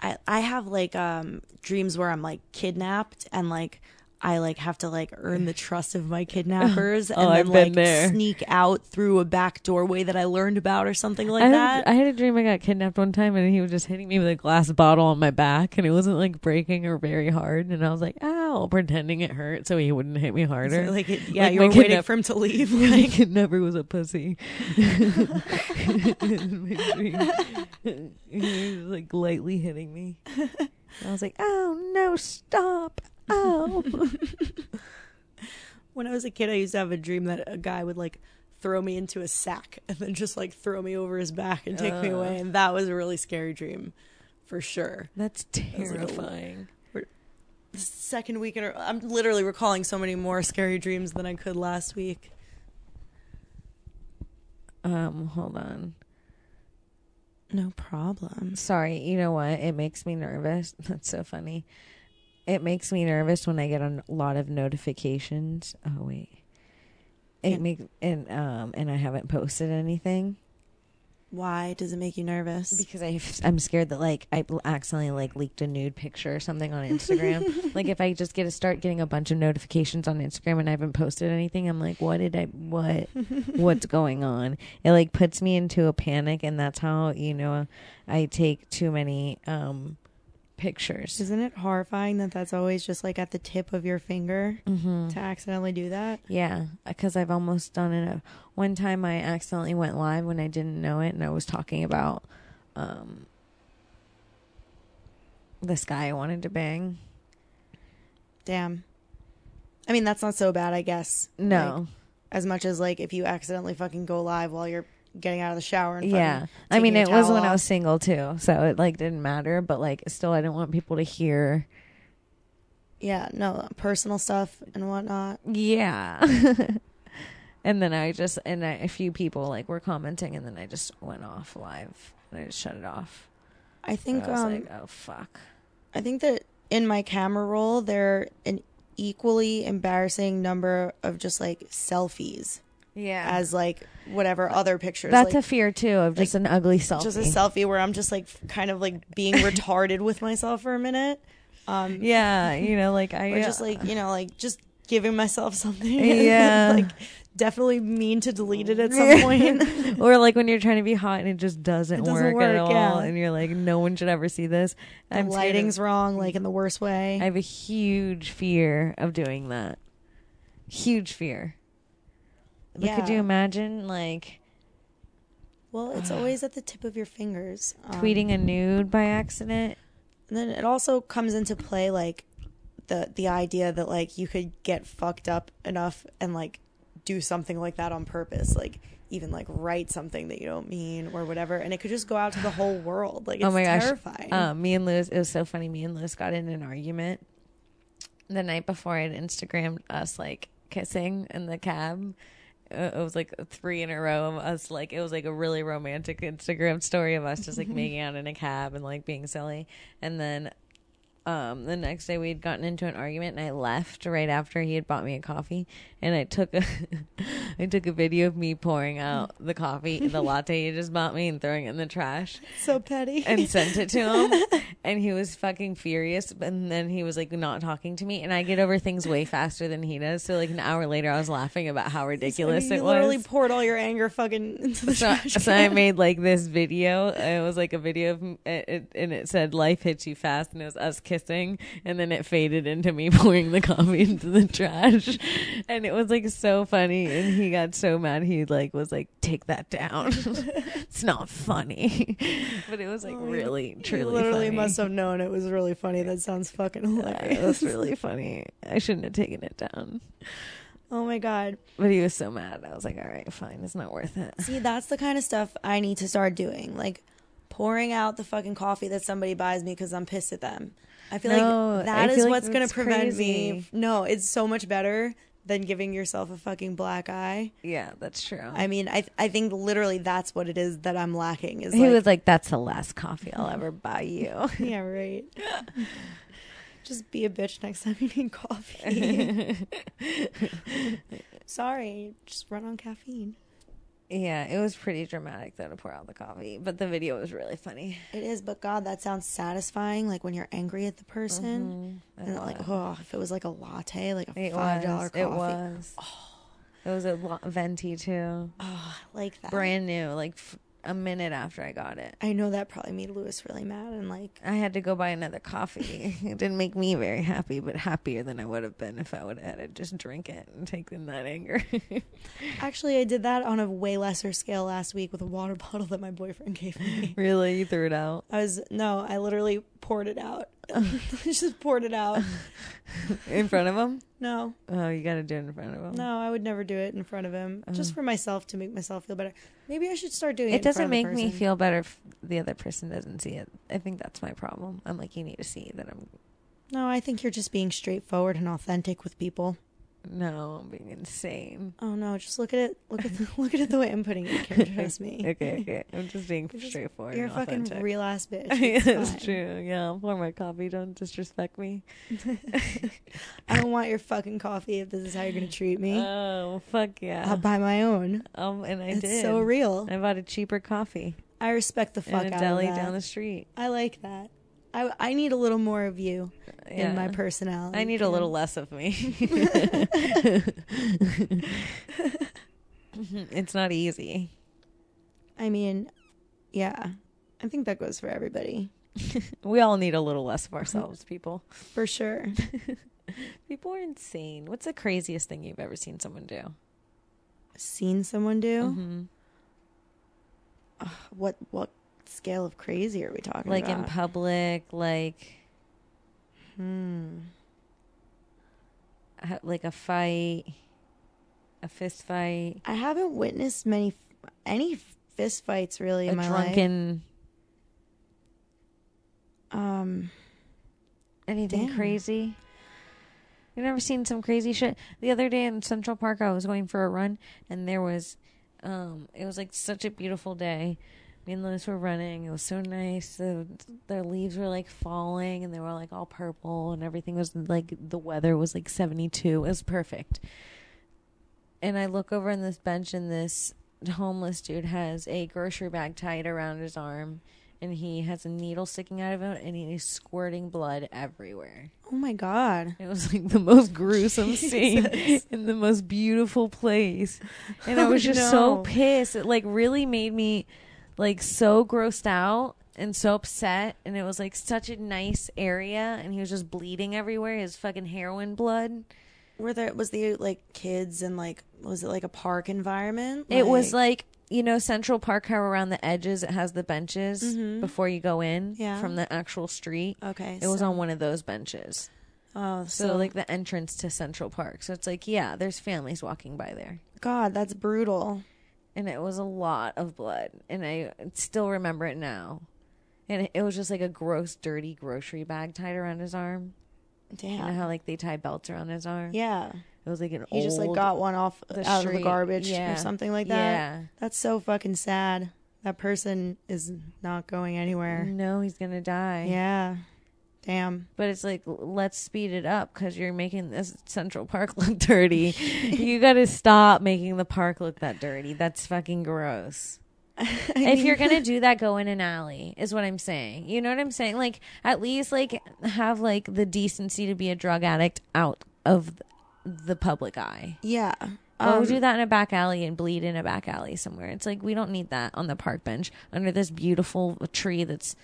I, I have like um dreams where I'm like kidnapped and like I like have to like earn the trust of my kidnappers oh, and Oh, then I've like there. sneak out through a back doorway that I learned about or something like I, that. had, I had a dream I got kidnapped one time and he was just hitting me with a glass bottle on my back and it wasn't like breaking or very hard and I was like, ow, pretending it hurt so he wouldn't hit me harder. So, like it, yeah, Like you my were waiting for him to leave. my Like, kidnapper was a pussy. My he was like lightly hitting me. I was like, oh no, stop. Oh. when I was a kid, I used to have a dream that a guy would like throw me into a sack and then just like throw me over his back and take me away, and that was a really scary dream, for sure. That's was like a- terrifying. The second week in a I'm literally recalling so many more scary dreams than I could last week. Um, hold on. No problem. Sorry, you know what? It makes me nervous. That's so funny. It makes me nervous when I get a lot of notifications. Oh wait. It Yeah. makes and um and I haven't posted anything Why does it make you nervous? because I I'm scared that like I accidentally like leaked a nude picture or something on Instagram. like if I just get to start getting a bunch of notifications on Instagram and I haven't posted anything, I'm like, what did I what what's going on? It like puts me into a panic and that's how, you know, I take too many um pictures. Isn't it horrifying that that's always just like at the tip of your finger Mm-hmm. to accidentally do that? Yeah, because I've almost done it. A, one time I accidentally went live when I didn't know it, and I was talking about um, this guy I wanted to bang. Damn. I mean, that's not so bad, I guess. No, Like, as much as like if you accidentally fucking go live while you're getting out of the shower and yeah. I mean, it was when I was single too, so it like didn't matter. But like, still, I didn't want people to hear. yeah, no, personal stuff and whatnot. Yeah. and then I just and I, a few people like were commenting, and then I just went off live and I just shut it off. I think I was um like, oh fuck. I think that in my camera roll there are an equally embarrassing number of just like selfies Yeah. as like whatever other pictures. That's like, a fear too of just an ugly selfie. just a selfie where I'm just like kind of like being retarded with myself for a minute. Um Yeah, you know, like I or just like, you know, like just giving myself something. Yeah. like definitely mean to delete it at some point. or like when you're trying to be hot and it just doesn't, It doesn't work, at work, all, yeah. and you're like, no one should ever see this. the I'm scared of- lighting's wrong, like in the worst way. I have a huge fear of doing that. Huge fear. But could you imagine like well, it's always at the tip of your fingers. Um, tweeting a nude by accident? And then it also comes into play like the the idea that like you could get fucked up enough and like do something like that on purpose, like even like write something that you don't mean or whatever, and it could just go out to the whole world. Like it's oh my gosh. terrifying. Um, me and Liz, it was so funny. Me and Liz got in an argument the night before I had Instagrammed us like kissing in the cab. Uh, It was like three in a row of us, like it was like a really romantic Instagram story of us just like making out in a cab and like being silly. And then um, the next day we had gotten into an argument and I left right after he had bought me a coffee and I took a I took a video of me pouring out the coffee, the latte he just bought me and throwing it in the trash so petty. and sent it to him and he was fucking furious and then he was like not talking to me and I get over things way faster than he does so like an hour later I was laughing about how ridiculous you it literally poured all your anger fucking into the so, trash. so I made like this video. It was like a video of it, it, and it said "Life hits you fast," and it was us kissing, and then it faded into me pouring the coffee into the trash, and it was like so funny. And he got so mad. He like was like, "Take that down. it's not funny." but it was like Oh really, truly. literally funny. must have known it was really funny. That sounds fucking Yeah, hilarious. it was really funny. I shouldn't have taken it down, oh my god. but he was so mad. I was like, "All right, fine. It's not worth it." See, that's the kind of stuff I need to start doing. Like pouring out the fucking coffee that somebody buys me because I'm pissed at them. I feel No, like that I is feel like what's going to prevent crazy. me. No, it's so much better than giving yourself a fucking black eye. Yeah, that's true. I mean, I I think literally that's what it is that I'm lacking. Is he like, was like, "That's the last coffee I'll ever buy you." yeah, right. Just be a bitch next time you need coffee. Sorry, just run on caffeine. Yeah, it was pretty dramatic though to pour out the coffee, but the video was really funny. It is, but God, that sounds satisfying. Like when you're angry at the person, Mhm. and like, oh, if it was like a latte, like a It five dollar coffee, It was. It was a venti too, oh, I like that. brand new, like f- a minute after I got it. I know that probably made Lewis really mad, and like, I had to go buy another coffee. it didn't make me very happy, but happier than I would have been if I would have had to just drink it and take in that anger. actually, I did that on a way lesser scale last week with a water bottle that my boyfriend gave me. really, you threw it out I was no, I literally poured it out. just poured it out. in front of him. No, Oh, you got to do it in front of him. no, I would never do it in front of him, just Uh. for myself to make myself feel better. Maybe I should start doing it. it in front doesn't make me feel better if the other person doesn't see it. I think that's my problem. I'm like, you need to see that I'm No, I think you're just being straightforward and authentic with people. No, I'm being insane. Oh no, just look at it. Look at the, look at it the way I'm putting it. Kim, trust me. Okay, okay. I'm just being You're just- straightforward. You're a and fucking real ass bitch. yeah, It's true. Yeah, I'll pour my coffee. Don't disrespect me. I don't want your fucking coffee if this is how you're gonna treat me. Oh, fuck yeah. I'll buy my own. um, and I it's did. so real. I bought a cheaper coffee I respect the in fuck a out deli of that. down the street. I like that. I I need a little more of you in my personality. I need a little less of me. it's not easy. I mean, yeah. I think that goes for everybody. We all need a little less of ourselves, people. For sure. People are insane. What's the craziest thing you've ever seen someone do? Seen someone do? hmm What what scale of crazy are we talking Like about? in public, like hmm. like a fight, a fist fight, I haven't witnessed many any fist fights really a in my life. drunken, Um anything Damn. crazy. You've never seen some crazy shit? The other day in Central Park, I was going for a run, and there was, um, it was like such a beautiful day. Me and Lewis were running. It was so nice. The the leaves were like falling, and they were like all purple, and everything was like the weather was like seventy two. It was perfect. And I look over on this bench, and this homeless dude has a grocery bag tied around his arm, and he has a needle sticking out of it, and he's squirting blood everywhere. oh my god. It was like the most gruesome scene in the most beautiful place. And I was just so no. pissed. It like really made me like so grossed out and so upset. And it was like such a nice area. And he was just bleeding everywhere. His fucking heroin blood. Were there was the like kids and like was it like a park environment? It was like, you know, Central Park, how around the edges it has the benches Mhm. before you go in Yeah. from the actual street. okay. It was on one of those benches. Oh, So, so, like the entrance to Central Park. So it's like, yeah, there's families walking by there. God, that's brutal. And it was a lot of blood and i still remember it now and it, was just like a gross dirty grocery bag tied around his arm you know Damn. how like they tie belts around his arm Yeah. it was like an He old just like got one off the out of the garbage Yeah. or something like that. yeah That's so fucking sad. That person is not going anywhere. no he's gonna die Yeah. Damn. but it's like let's speed it up because you're making this central park look dirty you gotta stop making the park look that dirty that's fucking gross if you're gonna do that, go in an alley. Is what I'm saying. You know what I'm saying? Like at least like have like the decency to be a drug addict out of the public eye. Yeah. Um, do that in a back alley and bleed in a back alley somewhere. It's like we don't need that on the park bench under this beautiful tree that's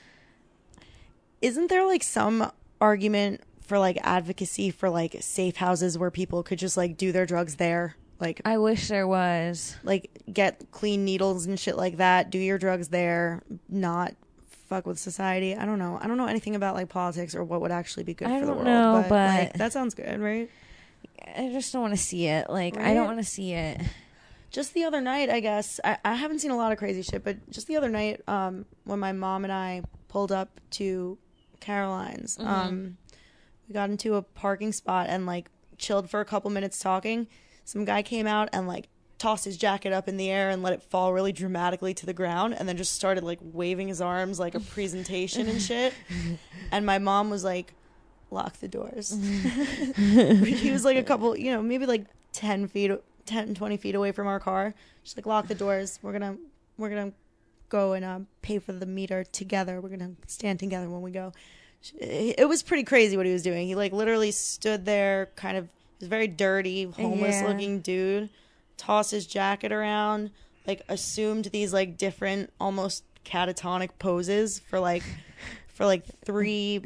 Isn't there like some argument for like advocacy for like safe houses where people could just like do their drugs there? Like I wish there was. like get clean needles and shit like that, do your drugs there, not fuck with society. I don't know. I don't know anything about like politics or what would actually be good I for the don't world. know, but, like that sounds good, right? I just don't want to see it. Like I don't want to see it. just the other night, I guess I, I haven't seen a lot of crazy shit, but just the other night, um, when my mom and I pulled up to Caroline's, Mm-hmm. um, we got into a parking spot and like chilled for a couple minutes talking. Some guy came out and like tossed his jacket up in the air and let it fall really dramatically to the ground, and then just started like waving his arms like a presentation and shit. And my mom was like, "Lock the doors." he was like a couple, you know, maybe like ten feet, 10, 20 feet away from our car. She's like, lock the doors. We're gonna we're gonna go and um, pay for the meter together. We're gonna stand together when we go. It was pretty crazy what he was doing. He like literally stood there, kind of. Was very dirty, homeless Yeah. looking dude. Tossed his jacket around, like assumed these like different, almost catatonic poses for like for like three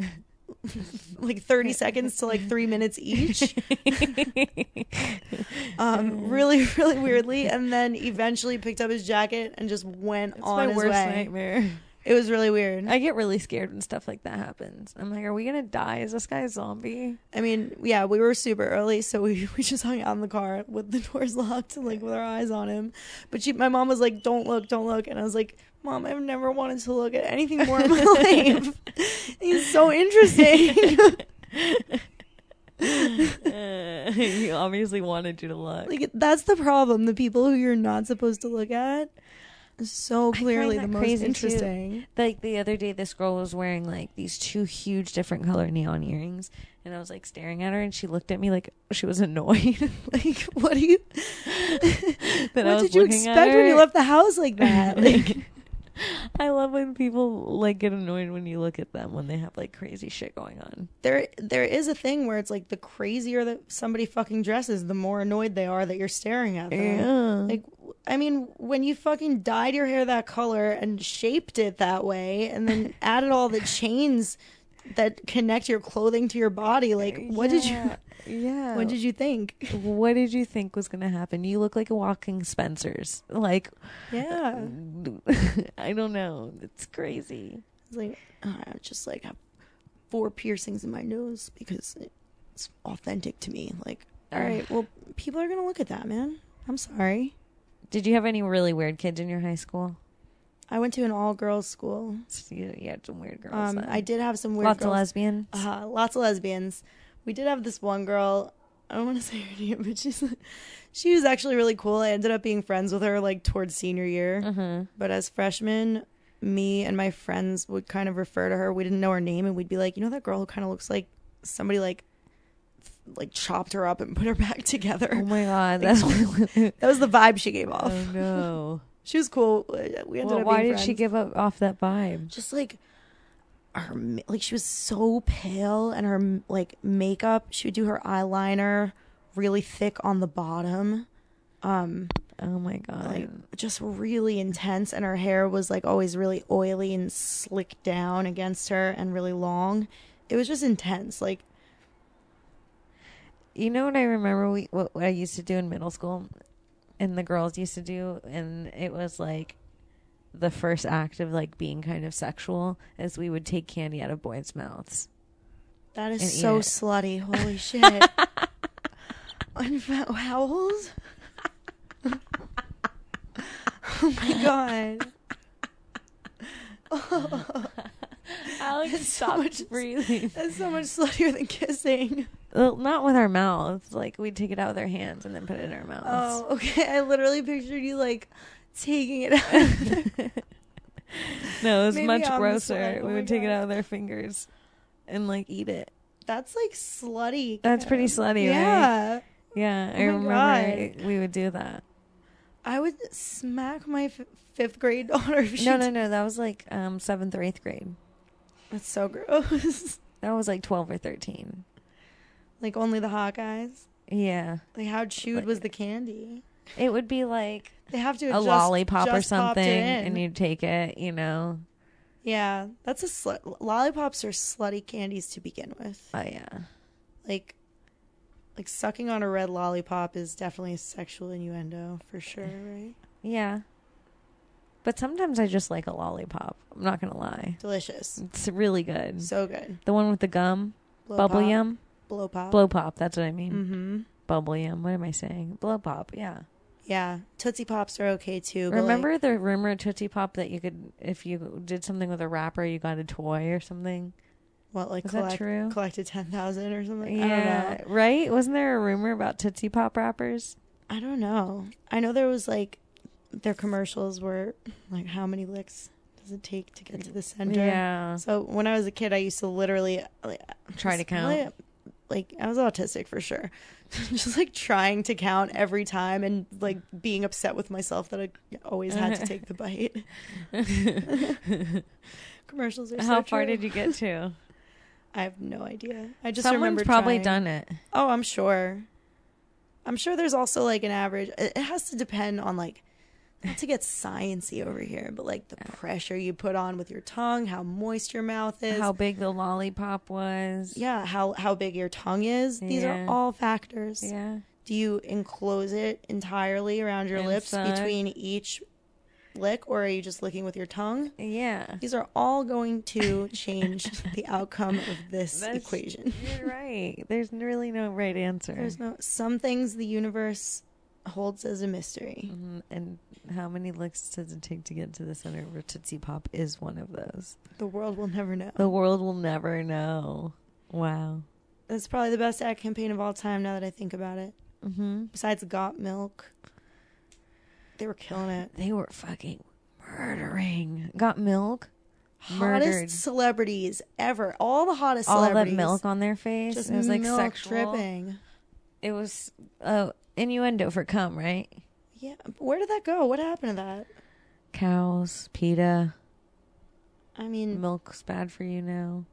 like 30 seconds to like three minutes each um really really weirdly and then eventually picked up his jacket and just went It's on my his worst way nightmare. it was really weird I get really scared when stuff like that happens. I'm like, are we gonna die? Is this guy a zombie? i mean yeah we were super early so we, we just hung out in the car with the doors locked and like with our eyes on him but she my mom was like don't look don't look and i was like mom i've never wanted to look at anything more in my life he's so interesting he obviously wanted you to look. Like that's the problem. The people who you're not supposed to look at so clearly the most crazy, too. interesting. like the other day this girl was wearing like these two huge different color neon earrings and i was like staring at her and she looked at me like she was annoyed Like what do you what did you expect when you left the house like that? Like i love when people like get annoyed when you look at them when they have like crazy shit going on there there is a thing where it's like the crazier that somebody fucking dresses, the more annoyed they are that you're staring at them. yeah Like I mean, when you fucking dyed your hair that color and shaped it that way and then added all the chains that connect your clothing to your body, like what did you yeah what did you think? what did you think was gonna happen you look like a walking spencer's like Yeah. i don't know it's crazy It's like I just like have four piercings in my nose because it's authentic to me. Like, all right, well, people are gonna look at that, man. I'm sorry. did you have any really weird kids in your high school I went to an all-girls school. So you, had some weird girls. Um, then. I did have some weird lots of lesbians. uh, lots of lesbians. We did have this one girl. I don't want to say her name, but she's she was actually really cool. I ended up being friends with her like towards senior year. uh-huh. But as freshmen, me and my friends would kind of refer to her. We didn't know her name, and we'd be like, you know, that girl who kind of looks like somebody like like chopped her up and put her back together. Oh my god, that's That was the vibe she gave off. oh no. She was cool. We ended Well, up why did she give up off that vibe? just like her like she was so pale and her like makeup she would do her eyeliner really thick on the bottom um Oh my god. like just really intense and her hair was like always really oily and slicked down against her and really long it was just intense like you know what I remember? We what, what I used to do in middle school, and the girls used to do, and it was like the first act of like being kind of sexual, is we would take candy out of boys' mouths. that is so slutty. Holy shit. How old? Oh my god Alex, It's so much- breathing. that's so much sluttier than kissing Well, not with our mouths. Like we'd take it out with our hands and then put it in our mouths. Oh, okay. I literally pictured you like taking it out. no, it was much I'm grosser. Oh we would take it out with our fingers and like eat it. That's like slutty. That's pretty slutty, right? yeah. Yeah, I Oh my remember we would do that. I would smack my f- fifth grade daughter. If she No, no, no. That was like um, seventh or eighth grade. That's so gross. That was like twelve or thirteen. like only the Hawkeyes? Yeah, Like how chewed Like- was the candy? it would be like They have to a just- lollipop or just popped something, and you'd take it. You know. yeah, that's a slut. Lollipops are slutty candies to begin with. Oh yeah. Like, like sucking on a red lollipop is definitely a sexual innuendo for sure, right? Yeah. But sometimes I just like a lollipop. I'm not gonna lie. Delicious, It's really good. so good. The one with the gum, Blow bubble pop, yum, blow pop, blow pop. That's what I mean. Mm-hmm. Bubble yum. What am I saying? Blow pop. Yeah. Yeah, Tootsie Pops are okay too. but, like, Remember the rumor at Tootsie Pop that you could, if you did something with a wrapper, you got a toy or something? what like Is that collect, true? collected ten thousand or something? I don't Yeah, know. right? Wasn't there a rumor about Tootsie Pop wrappers? I don't know. I know there was like their commercials were like how many licks does it take to get to the center? Yeah. So when I was a kid, I used to literally like, Try to count. like, like I was autistic for sure. just like trying to count every time and like being upset with myself that I always had to take the bite. Commercials are How so far did you get to? I have no idea. I just Someone's remember probably trying. done it. Oh, I'm sure. I'm sure there's also like an average. It has to depend on like not to get sciency over here, but like the pressure you put on with your tongue, how moist your mouth is. How big the lollipop was. yeah, how how big your tongue is. These are all factors. Yeah. Do you enclose it entirely around your lips Inside. between each lick or are you just licking with your tongue? Yeah. These are all going to change the outcome of this That's- equation. You're right. There's really no right answer. There's no some things the universe holds as a mystery. Mhm. And how many licks does it take to get to the center of a Tootsie Pop is one of those. The world will never know. The world will never know. Wow. That's probably the best ad campaign of all time now that I think about it. Mm-hmm. Besides Got Milk. They were killing it. They were fucking murdering. Got milk. Hottest Murdered. celebrities ever. All the hottest All that milk on their face. Just it was like milk sexual. dripping. It was uh, innuendo for cum, right? Yeah. Where did that go? What happened to that? Cows, PETA. I mean, Milk's bad for you now.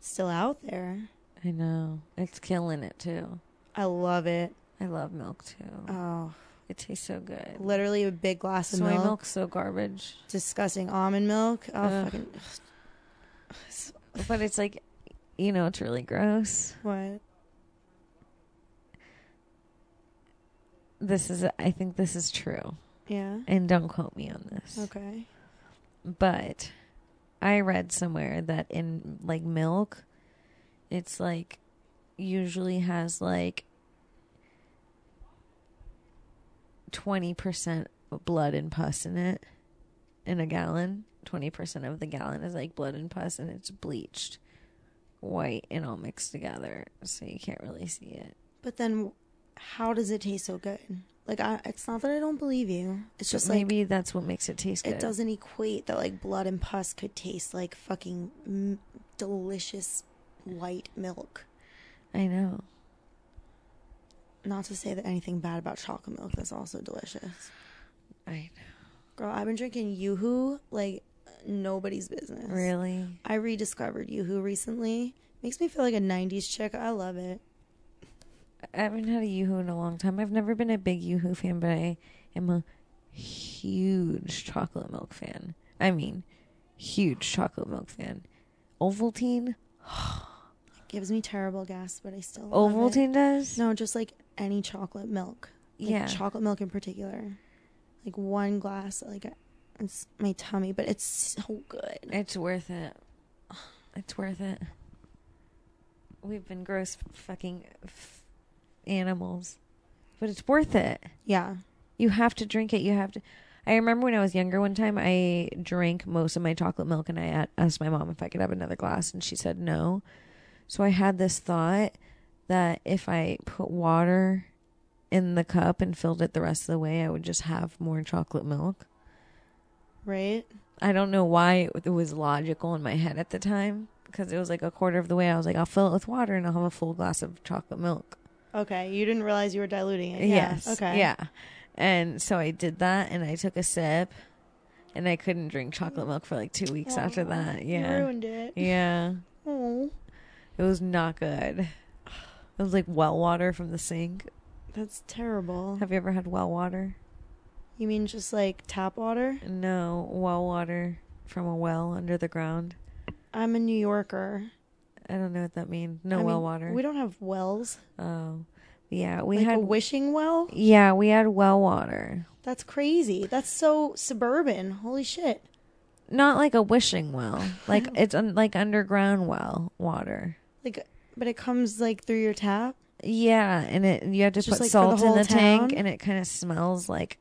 still out there. I know. It's killing it too. I love it. I love milk too. Oh, it tastes so good. literally a big glass of Soy milk. milk's so garbage. Disgusting almond milk. Oh, Ugh. fucking. But it's like, you know, it's really gross. What? This is, I think this is true. Yeah. And don't quote me on this. Okay. But I read somewhere that in like milk, it's like usually has like 20% blood and pus in it in a gallon. 20% of the gallon is like blood and pus and it's bleached white and all mixed together. So you can't really see it. But then, how does it taste so good? Like, I, it's not that I don't believe you. It's just like maybe that's what makes it taste good. it doesn't equate that like blood and pus could taste like fucking mm, delicious white milk. I know. Not to say that anything bad about chocolate milk that's also delicious. I know. Girl, I've been drinking YooHoo like nobody's business. know. Really? I rediscovered YooHoo recently. Makes me feel like a 90s chick. I love it. I haven't had a Yoo-Hoo in a long time. I've never been a big Yoo-Hoo fan, but I am a huge chocolate milk fan. I mean, huge chocolate milk fan. Ovaltine? Gives me terrible gas, but I still love it. Ovaltine does? No, just like any chocolate milk. Like yeah. chocolate milk in particular. Like one glass, like it's my tummy, but it's so good. it's worth it. It's worth it. We've been gross fucking f- animals. But it's worth it. Yeah. You have to drink it. You have to. I remember when I was younger one time, I drank most of my chocolate milk and I asked my mom if I could have another glass, and she said no. So I had this thought that if I put water in the cup and filled it the rest of the way, I would just have more chocolate milk. Right? I don't know why it was logical in my head at the time because it was like a quarter of the way. I was like, I'll fill it with water and I'll have a full glass of chocolate milk. Okay. You didn't realize you were diluting it. Yeah. Yes. Okay. Yeah. And so I did that and I took a sip and I couldn't drink chocolate milk for like two weeks after that. You Yeah. ruined it. Yeah. Oh, It was not good. It was like well water from the sink. that's terrible. Have you ever had well water? You mean just like tap water? No, well water from a well under the ground. I'm a New Yorker. I don't know what that means. No I well mean, water. We don't have wells. oh. Yeah, we like had a wishing well. Yeah, we had well water. That's crazy. That's so suburban. Holy shit. Not like a wishing well. Like it's un- like underground well water. Like, but it comes like through your tap. Yeah, and it you have to just, put like, for the salt in the tank, and it kind of smells like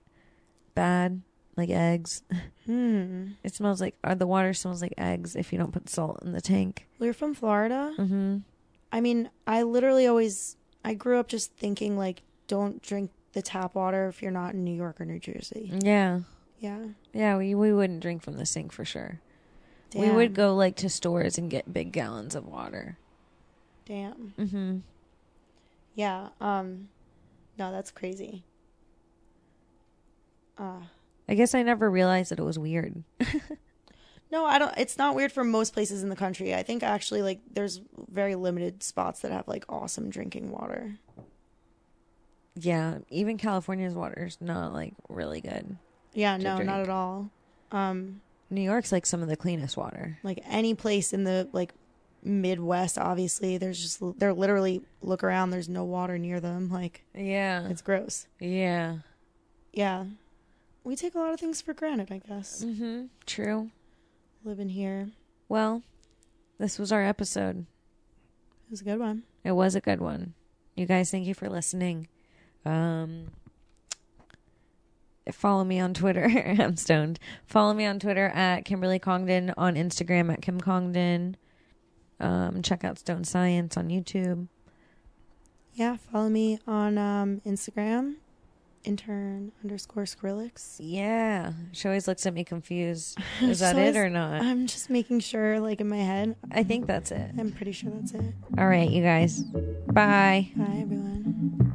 bad, like eggs. Hmm. It smells like, or the water smells like eggs if you don't put salt in the tank. Well, you're from Florida. Mm-hmm. I mean, I literally always. I grew up just thinking like, don't drink the tap water if you're not in New York or New Jersey. Yeah, Yeah. yeah. We we wouldn't drink from the sink for sure. We would go like to stores and get big gallons of water. Damn. Mm-hmm. Yeah. Um no, that's crazy. Uh I guess I never realized that it was weird. no, I don't it's not weird for most places in the country. I think actually like there's very limited spots that have like awesome drinking water. yeah, even California's water's not like really good. Yeah, no, drink. not at all. Um New York's like some of the cleanest water. like any place in the like Midwest obviously there's just they're literally look around there's no water near them like Yeah. it's gross. yeah. Yeah. We take a lot of things for granted, I guess. Mhm. True. Living here. Well, this was our episode. It was a good one. It was a good one. You guys, thank you for listening. Um, follow me on Twitter. I'm stoned. Follow me on Twitter at Kimberly Congdon, on Instagram at Kim Congdon. Um, check out Stone Science on YouTube. Yeah, follow me on um, Instagram, intern underscore Skrillex. Yeah, she always looks at me confused. Is that So it or not? I'm just making sure, like in my head. I think that's it. I'm pretty sure that's it. All right, you guys. Bye. Bye, everyone.